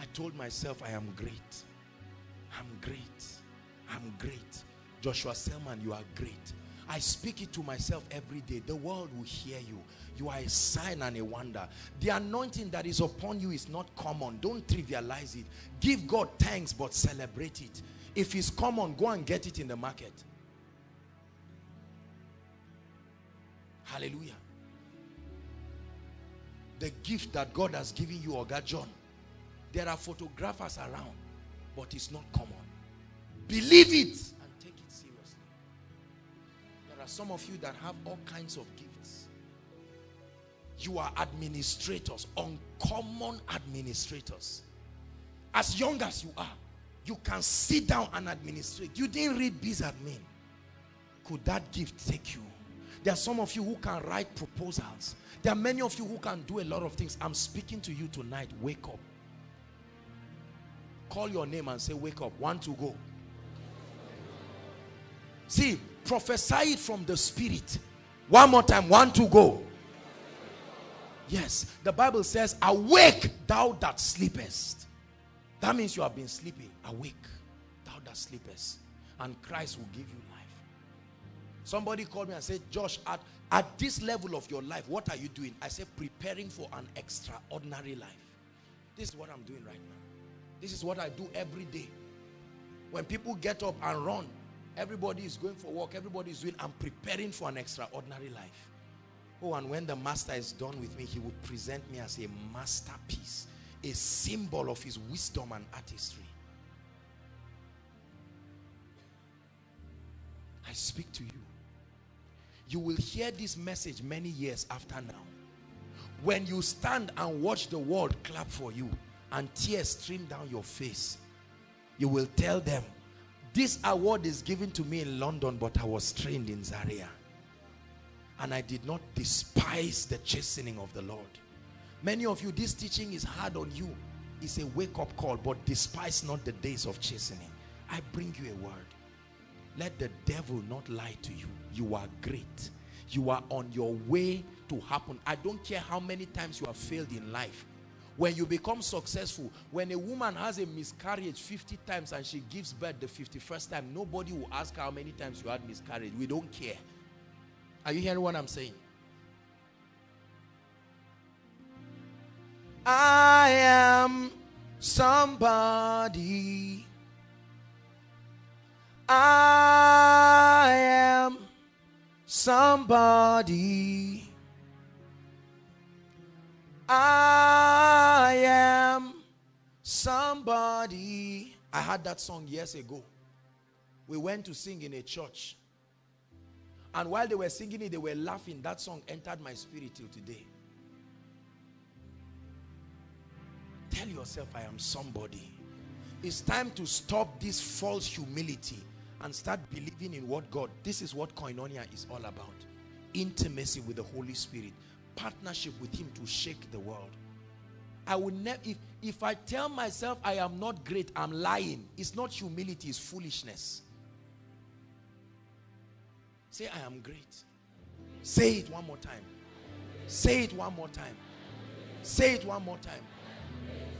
I told myself I am great. I'm great. I'm great. Joshua Selman, you are great. I speak it to myself every day. The world will hear you. You are a sign and a wonder. The anointing that is upon you is not common. Don't trivialize it. Give God thanks, but celebrate it. If it's common, go and get it in the market. Hallelujah. The gift that God has given you, Oga John. There are photographers around, but it's not common. Believe it and take it seriously. There are some of you that have all kinds of gifts. You are administrators, uncommon administrators. As young as you are, you can sit down and administrate. You didn't read biz admin. Could that gift take you? There are some of you who can write proposals. There are many of you who can do a lot of things. I'm speaking to you tonight. Wake up. Call your name and say, wake up. One to go. See, prophesy it from the spirit. One more time, one to go. Yes, the Bible says, awake thou that sleepest. That means you have been sleeping. Awake thou that sleepest. And Christ will give you life. Somebody called me and said, Josh, at, at this level of your life, what are you doing? I said, preparing for an extraordinary life. This is what I'm doing right now. This is what I do every day. When people get up and run, everybody is going for work, everybody is doing, I'm preparing for an extraordinary life. Oh, and when the master is done with me, he would present me as a masterpiece, a symbol of his wisdom and artistry. I speak to you. You will hear this message many years after now. When you stand and watch the world clap for you and tears stream down your face, you will tell them, this award is given to me in London, but I was trained in Zaria. And I did not despise the chastening of the Lord. Many of you, this teaching is hard on you. It's a wake-up call, but despise not the days of chastening. I bring you a word. Let the devil not lie to you. You are great. You are on your way to happen. I don't care how many times you have failed in life. When you become successful, when a woman has a miscarriage 50 times and she gives birth the 51st time, nobody will ask how many times you had miscarriage. We don't care. Are you hearing what I'm saying? I am somebody. I am somebody. I am somebody. I had that song years ago. We went to sing in a church. And while they were singing it, they were laughing. That song entered my spirit till today. Tell yourself, I am somebody. It's time to stop this false humility and start believing in what God, this is what koinonia is all about. Intimacy with the Holy Spirit. Partnership with Him to shake the world. I will never, if, if I tell myself I am not great, I'm lying. It's not humility, it's foolishness. Say, I am great. Say it one more time. Say it one more time. Say it one more time.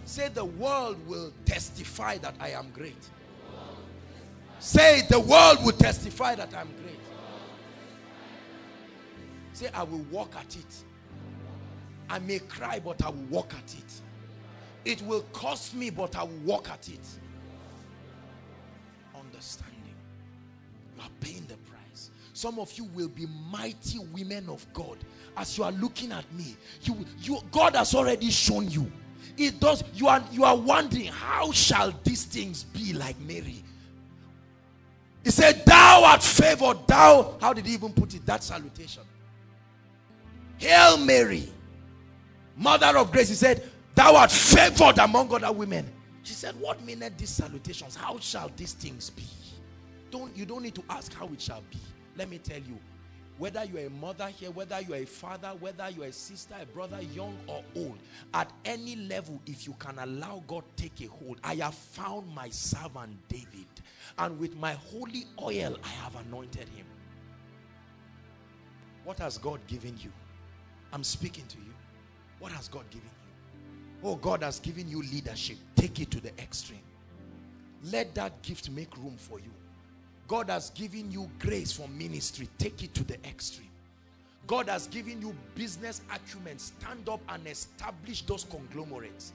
Say, the world will testify that I am great. Say, the world will testify that I'm great. Say, I will walk at it. I may cry, but I will walk at it. It will cost me, but I will walk at it. Understanding. You are paying the. Some of you will be mighty women of God. As you are looking at me, you, you God has already shown you. It does. You are you are wondering how shall these things be like Mary? He said, Thou art favored. Thou, how did he even put it? That salutation. Hail Mary, Mother of grace. He said, Thou art favored among other women. She said, What meaneth these salutations? How shall these things be? Don't you don't need to ask how it shall be. Let me tell you, whether you are a mother here, whether you are a father, whether you are a sister, a brother, young or old, at any level, if you can allow God take a hold, I have found my servant David, and with my holy oil, I have anointed him. What has God given you? I'm speaking to you. What has God given you? Oh, God has given you leadership. Take it to the extreme. Let that gift make room for you. God has given you grace for ministry. Take it to the extreme. God has given you business acumen. Stand up and establish those conglomerates.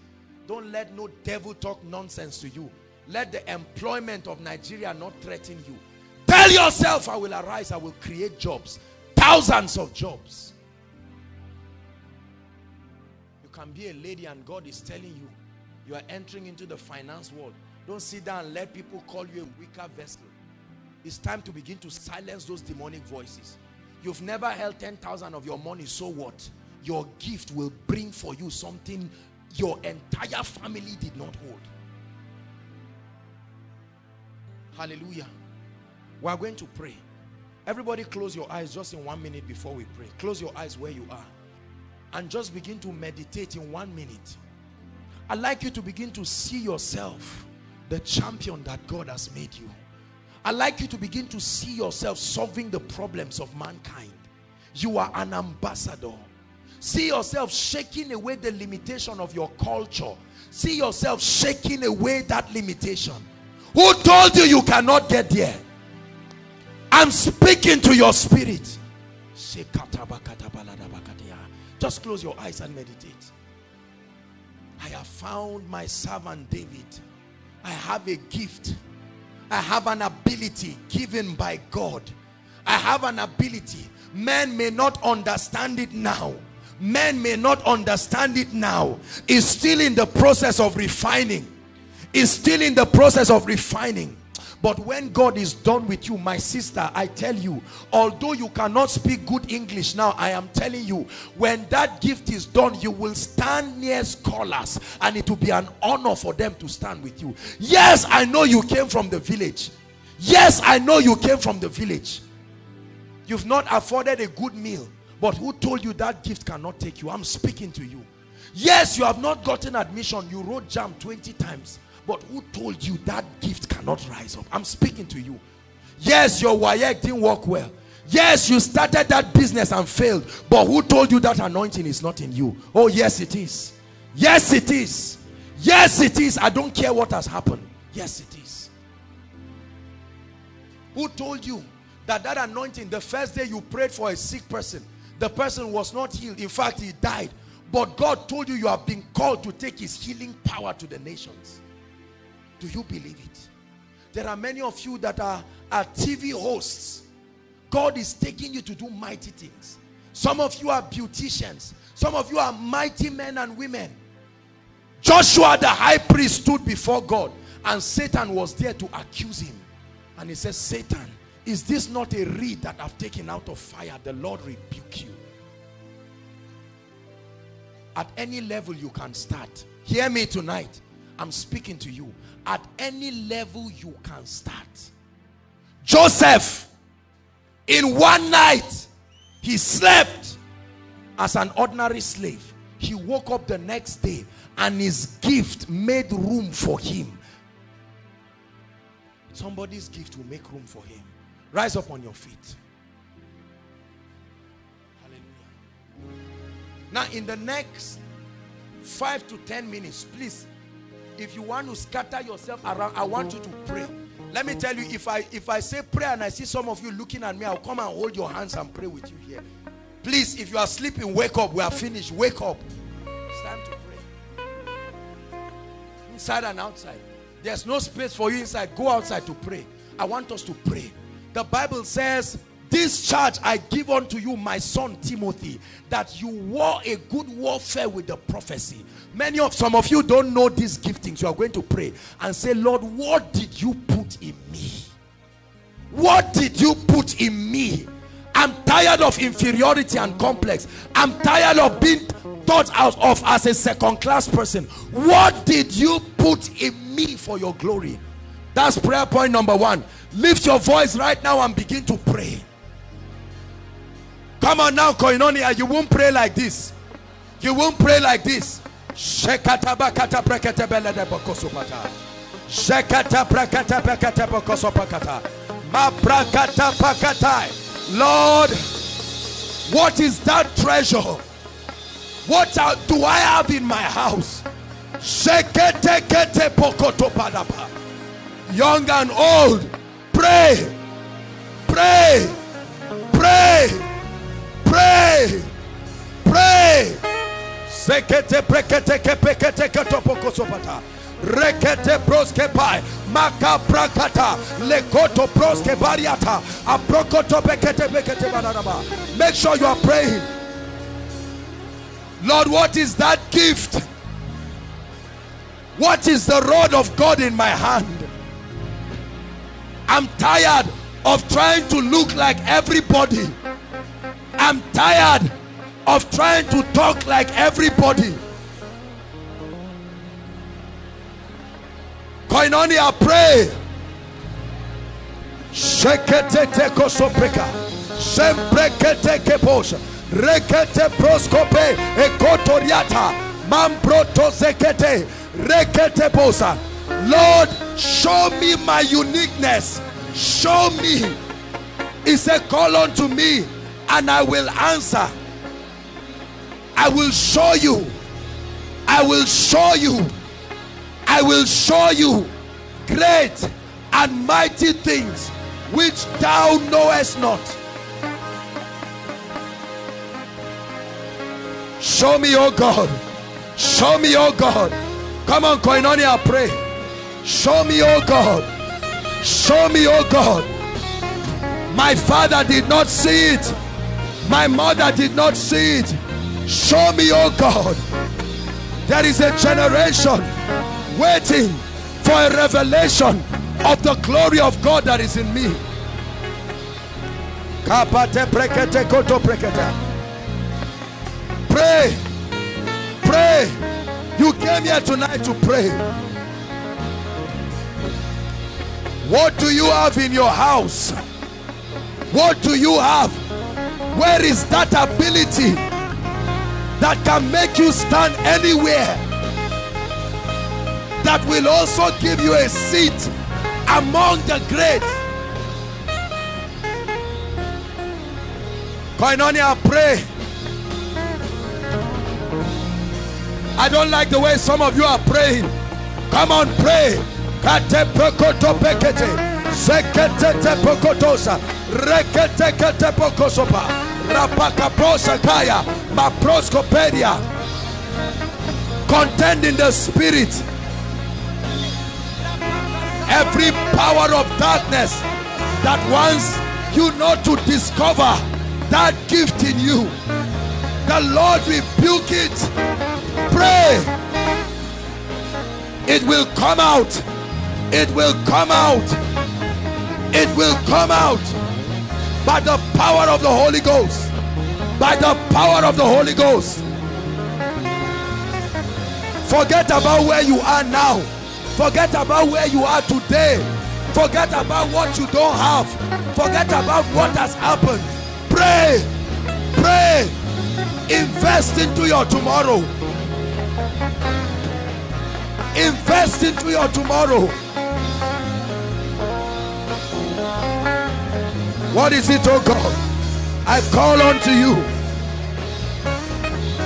Don't let no devil talk nonsense to you. Let the employment of Nigeria not threaten you. Tell yourself, I will arise, I will create jobs. Thousands of jobs. You can be a lady and God is telling you, you are entering into the finance world. Don't sit down and let people call you a weaker vessel. It's time to begin to silence those demonic voices. You've never held 10,000 of your money, so what? Your gift will bring for you something your entire family did not hold. Hallelujah. We are going to pray. Everybody close your eyes just in one minute before we pray. Close your eyes where you are. And just begin to meditate in one minute. I'd like you to begin to see yourself the champion that God has made you. I'd like you to begin to see yourself solving the problems of mankind. You are an ambassador. See yourself shaking away the limitation of your culture. See yourself shaking away that limitation. Who told you you cannot get there? I'm speaking to your spirit. Just close your eyes and meditate. I have found my servant David I have a gift. I have an ability given by God. I have an ability. Men may not understand it now. Men may not understand it now. It's still in the process of refining. It's still in the process of refining. But when God is done with you, my sister, I tell you, although you cannot speak good English now, I am telling you, when that gift is done, you will stand near scholars and it will be an honor for them to stand with you. Yes, I know you came from the village. Yes, I know you came from the village. You've not afforded a good meal, but who told you that gift cannot take you? I'm speaking to you. Yes, you have not gotten admission. You wrote JAMB 20 times. But who told you that gift cannot rise up? I'm speaking to you. Yes, your WAEC didn't work well. Yes, you started that business and failed. But who told you that anointing is not in you? Oh, yes, it is. Yes, it is. Yes, it is. I don't care what has happened. Yes, it is. Who told you that that anointing, the first day you prayed for a sick person, the person was not healed. In fact, he died. But God told you you have been called to take his healing power to the nations. Do you believe it? There are many of you that are, are TV hosts. God is taking you to do mighty things. Some of you are beauticians. Some of you are mighty men and women. Joshua the high priest stood before God and Satan was there to accuse him. And he says, Satan, is this not a reed that I've taken out of fire? The Lord rebuke you. At any level you can start. Hear me tonight. I'm speaking to you at any level you can start. Joseph, in one night, he slept as an ordinary slave. He woke up the next day and his gift made room for him. Somebody's gift will make room for him. Rise up on your feet. Hallelujah. Now, in the next five to ten minutes, please if you want to scatter yourself around i want you to pray. Let me tell you if i if i say pray and i see some of you looking at me i'll come and hold your hands and pray with you here. Please if you are sleeping wake up. We are finished. Wake up. It's time to pray. Inside and outside. There's no space for you inside. Go outside to pray. I want us to pray. The bible says this charge I give unto you, my son Timothy, that you war a good warfare with the prophecy. Many of some of you don't know these giftings. You are going to pray and say, Lord, what did you put in me? What did you put in me? I'm tired of inferiority and complex. I'm tired of being thought out of as a second class person. What did you put in me for your glory? That's prayer point number one. Lift your voice right now and begin to pray. Come on now, Koinonia. You won't pray like this. You won't pray like this. Lord, what is that treasure? What do I have in my house? Young and old, pray, pray, pray. Pray. Pray. Sekete prekete kepekete ketopoko sopata. Rekete proske pai. Maka prakata. Lekoto proske bariata. Aprokoto pekete pekete bananaba. Make sure you are praying. Lord, what is that gift? What is the rod of God in my hand? I'm tired of trying to look like everybody. I'm tired of trying to talk like everybody. Koinonia, pray. Shekete teko sopeka. Shembrekete keposha. Rekete proskope ekotoriata. Mambroto zekete. Rekete bosa. Lord, show me my uniqueness. Show me. He said, call unto me and I will answer. I will show you. I will show you. I will show you great and mighty things which thou knowest not. Show me, oh God. Show me, oh God. Come on, Koinonia, pray. Show me, oh God. Show me, oh God. My father did not see it. My mother did not see it. Show me, oh God. There is a generation waiting for a revelation of the glory of God that is in me. Pray. Pray. You came here tonight to pray. What do you have in your house? What do you have? Where is that ability that can make you stand anywhere? That will also give you a seat among the great. Koinonia, pray. I don't like the way some of you are praying. Come on, pray. Sekete pokotosa. Rekete kaya. Maproskopedia. Contend in the spirit. Every power of darkness that wants you not to discover that gift in you. The Lord rebuke it. Pray. It will come out. It will come out. It will come out by the power of the Holy Ghost. By the power of the Holy Ghost. Forget about where you are now. Forget about where you are today. Forget about what you don't have. Forget about what has happened. Pray. Pray. Invest into your tomorrow. Invest into your tomorrow. What is it, oh God? I call unto you.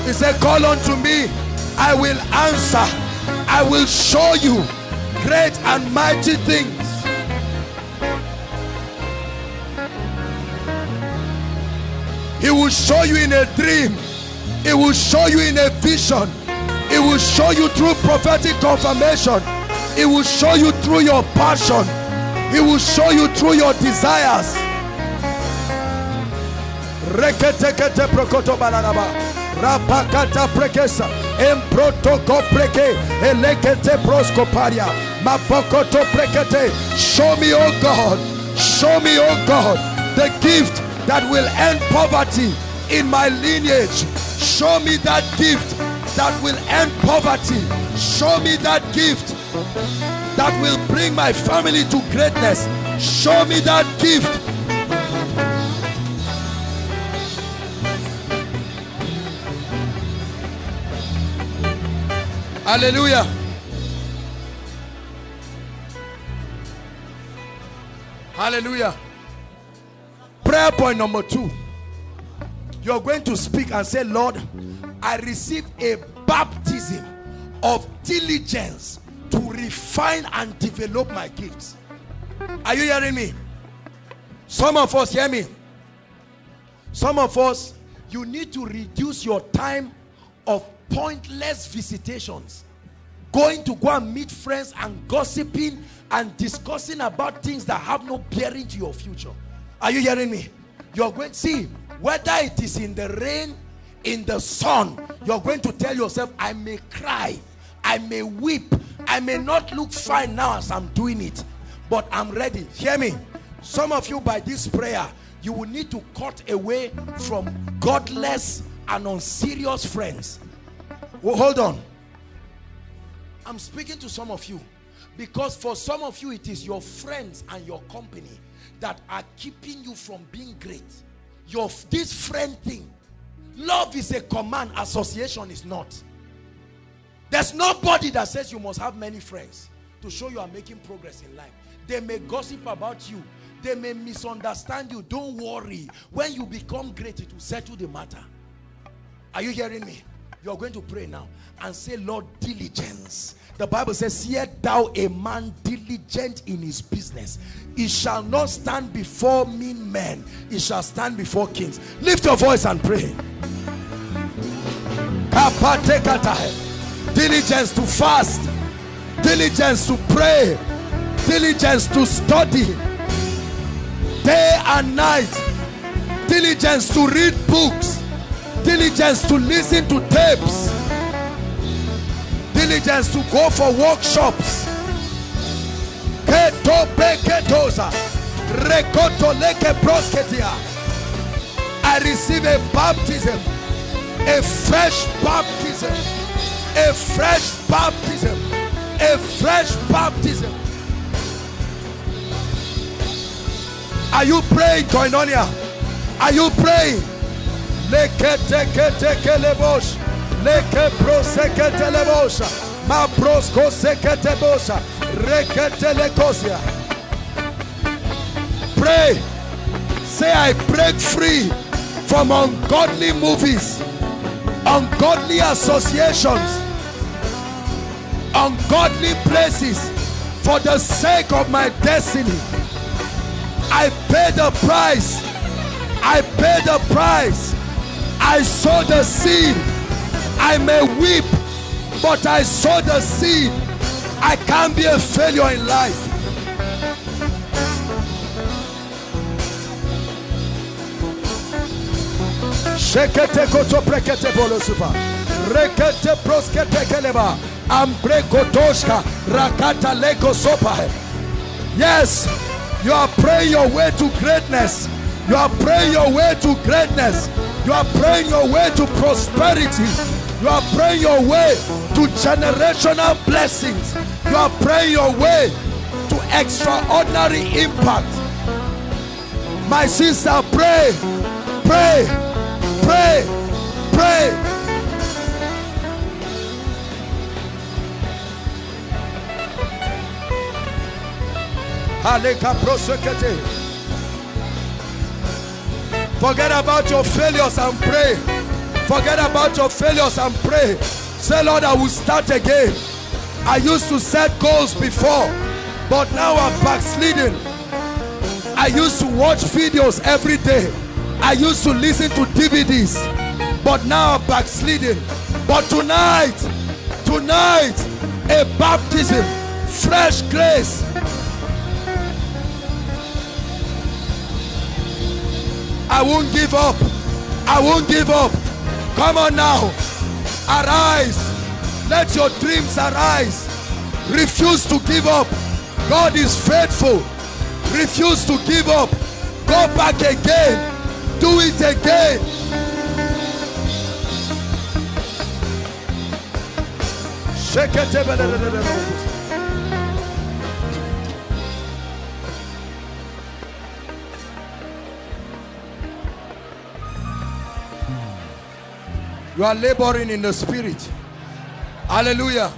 He said, Call unto me. I will answer. I will show you great and mighty things. He will show you in a dream. He will show you in a vision. He will show you through prophetic confirmation. He will show you through your passion. He will show you through your desires. Reketekete prokoto balanaba. Rapakata prekesa. Emprotoko preke. Elekete proskoparia. Mapokoto prekete. Show me, oh God. Show me, oh God, the gift that will end poverty in my lineage. Show me that gift that will end poverty. Show me that gift that will bring my family to greatness. Show me that gift. Hallelujah. Hallelujah. Prayer point number two. You're going to speak and say, Lord, I receive a baptism of diligence to refine and develop my gifts. Are you hearing me? Some of us, hear me. Some of us, you need to reduce your time of pointless visitations. Going to go and meet friends and gossiping and discussing about things that have no bearing to your future. Are you hearing me? You're going to see whether it is in the rain, in the sun, you're going to tell yourself, I may cry, I may weep, I may not look fine now as I'm doing it, but I'm ready. Hear me. Some of you, by this prayer, you will need to cut away from godless and unserious friends. Well, hold on. I'm speaking to some of you because for some of you, it is your friends and your company that are keeping you from being great. Your this friend thing. Love is a command, association is not. There's nobody that says you must have many friends to show you are making progress in life. They may gossip about you. They may misunderstand you. Don't worry. When you become great, it will settle the matter. Are you hearing me? You're going to pray now and say, Lord, diligence. The Bible says, Seest thou a man diligent in his business? He shall not stand before mean men, he shall stand before kings. Lift your voice and pray. Diligence to fast, diligence to pray, diligence to study, day and night, diligence to read books, diligence to listen to tapes, diligence to go for workshops. I receive a baptism, a fresh baptism, a fresh baptism, a fresh baptism. Are you praying, Koinonia? Are you praying? Leke teke teke lebosh, leke prosekete lebosha, ma prosko sekete bosha, rekete lekosia. Pray. Say, I break free from ungodly movies, ungodly associations, ungodly places for the sake of my destiny. I pay the price. I pay the price. I sow the seed. I may weep, but I sow the seed. I can't be a failure in life. Shekete koto prekete. Rekete proskete keleba. Ambre kotoshka. Rakata leko sopa. Yes, you are praying your way to greatness. You are praying your way to greatness. You are praying your way to prosperity. You are praying your way to generational blessings. You are praying your way to extraordinary impact. My sister, pray, pray, pray, pray. Aleka prosekete. Forget about your failures and pray. Forget about your failures and pray. Say, Lord, I will start again. I used to set goals before, but now I'm backsliding. I used to watch videos every day. I used to listen to DVDs, but now I'm backsliding. But tonight, tonight, a baptism, fresh grace, I won't give up. I won't give up. Come on now. Arise. Let your dreams arise. Refuse to give up. God is faithful. Refuse to give up. Go back again. Do it again. Shake it. You are laboring in the spirit. Hallelujah.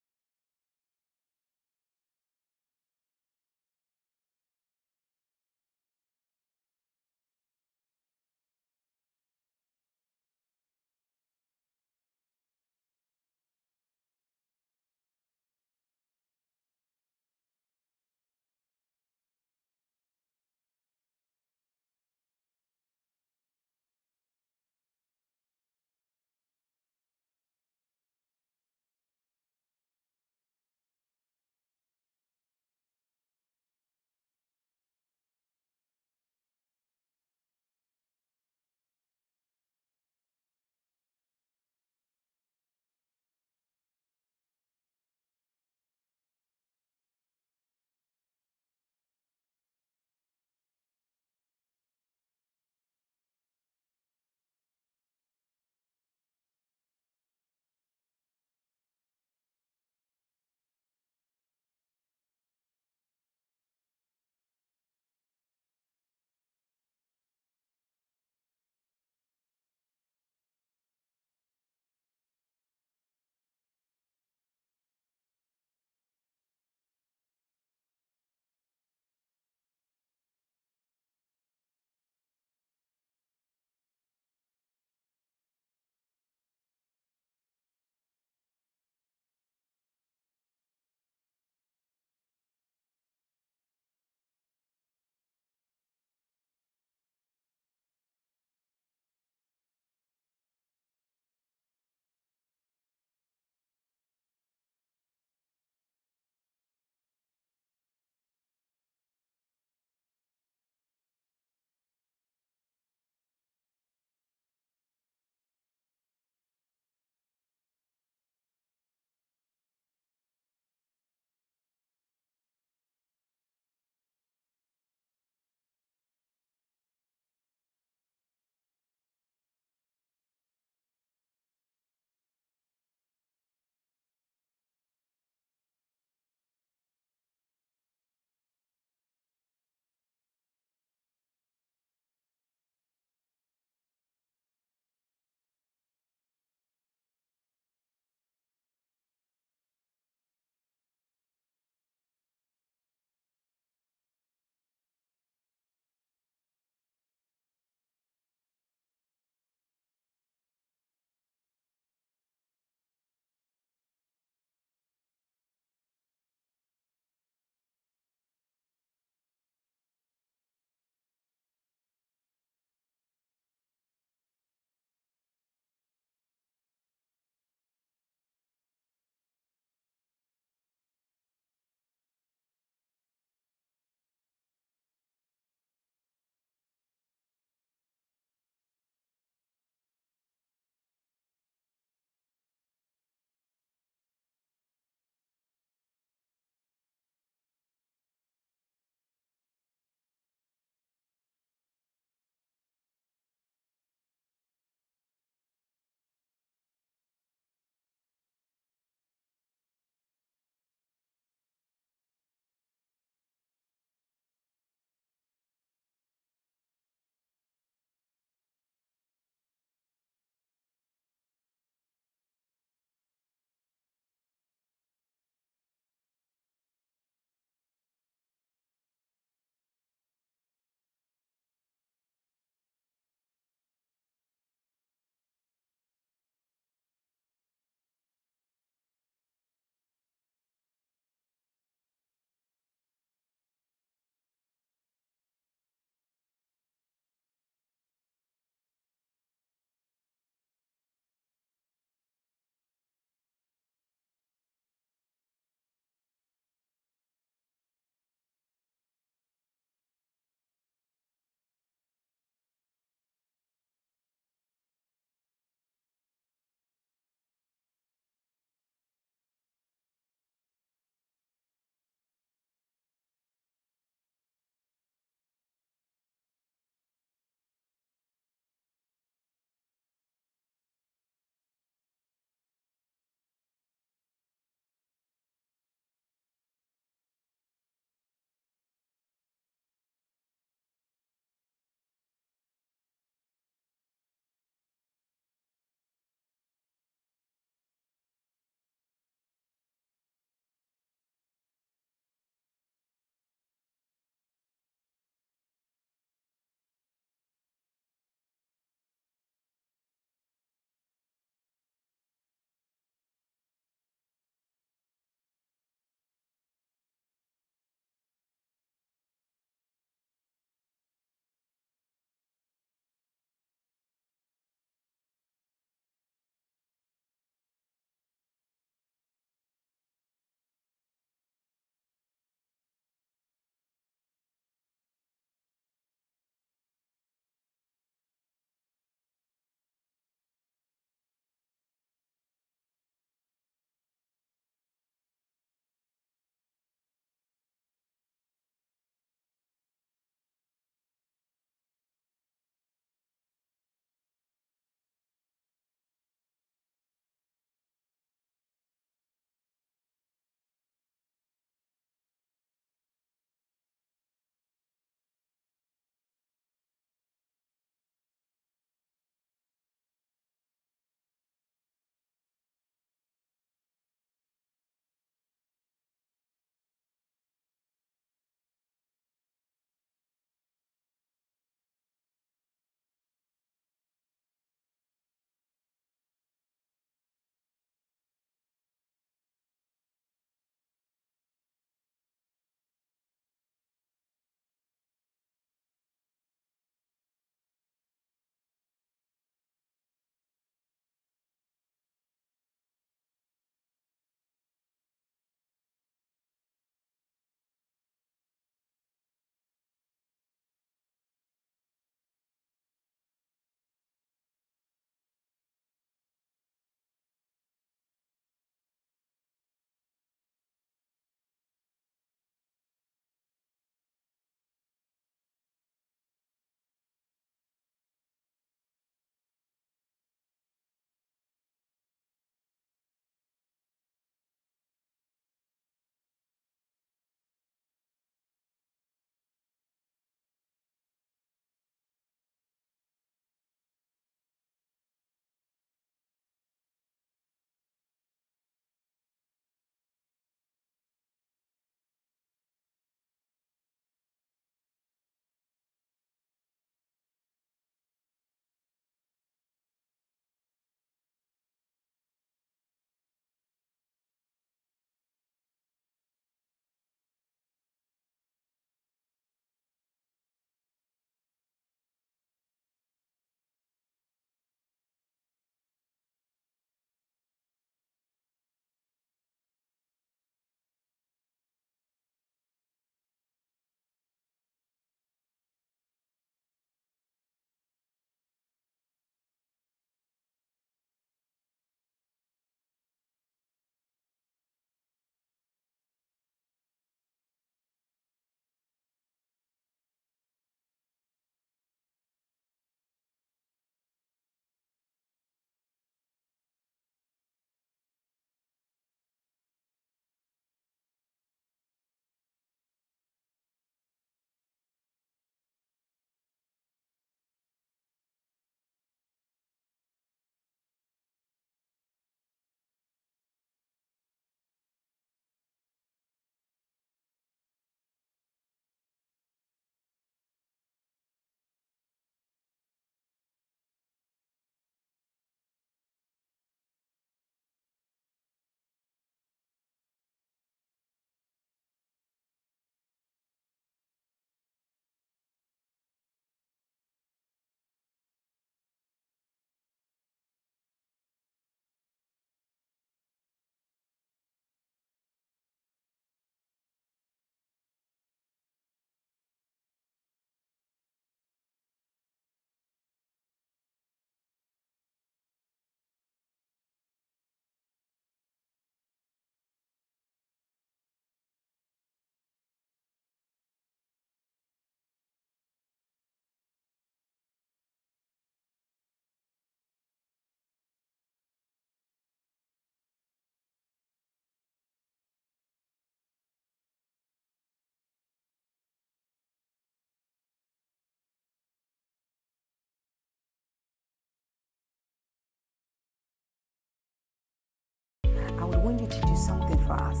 You to do something for us.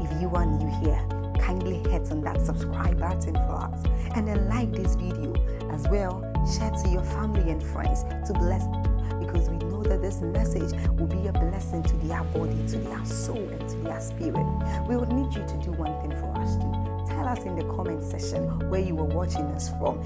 If you are new here, kindly hit on that subscribe button for us and then like this video as well. Share to your family and friends to bless them because we know that this message will be a blessing to their body, to their soul, and to their spirit. We would need you to do one thing for us too. Tell us in the comment section where you are watching us from.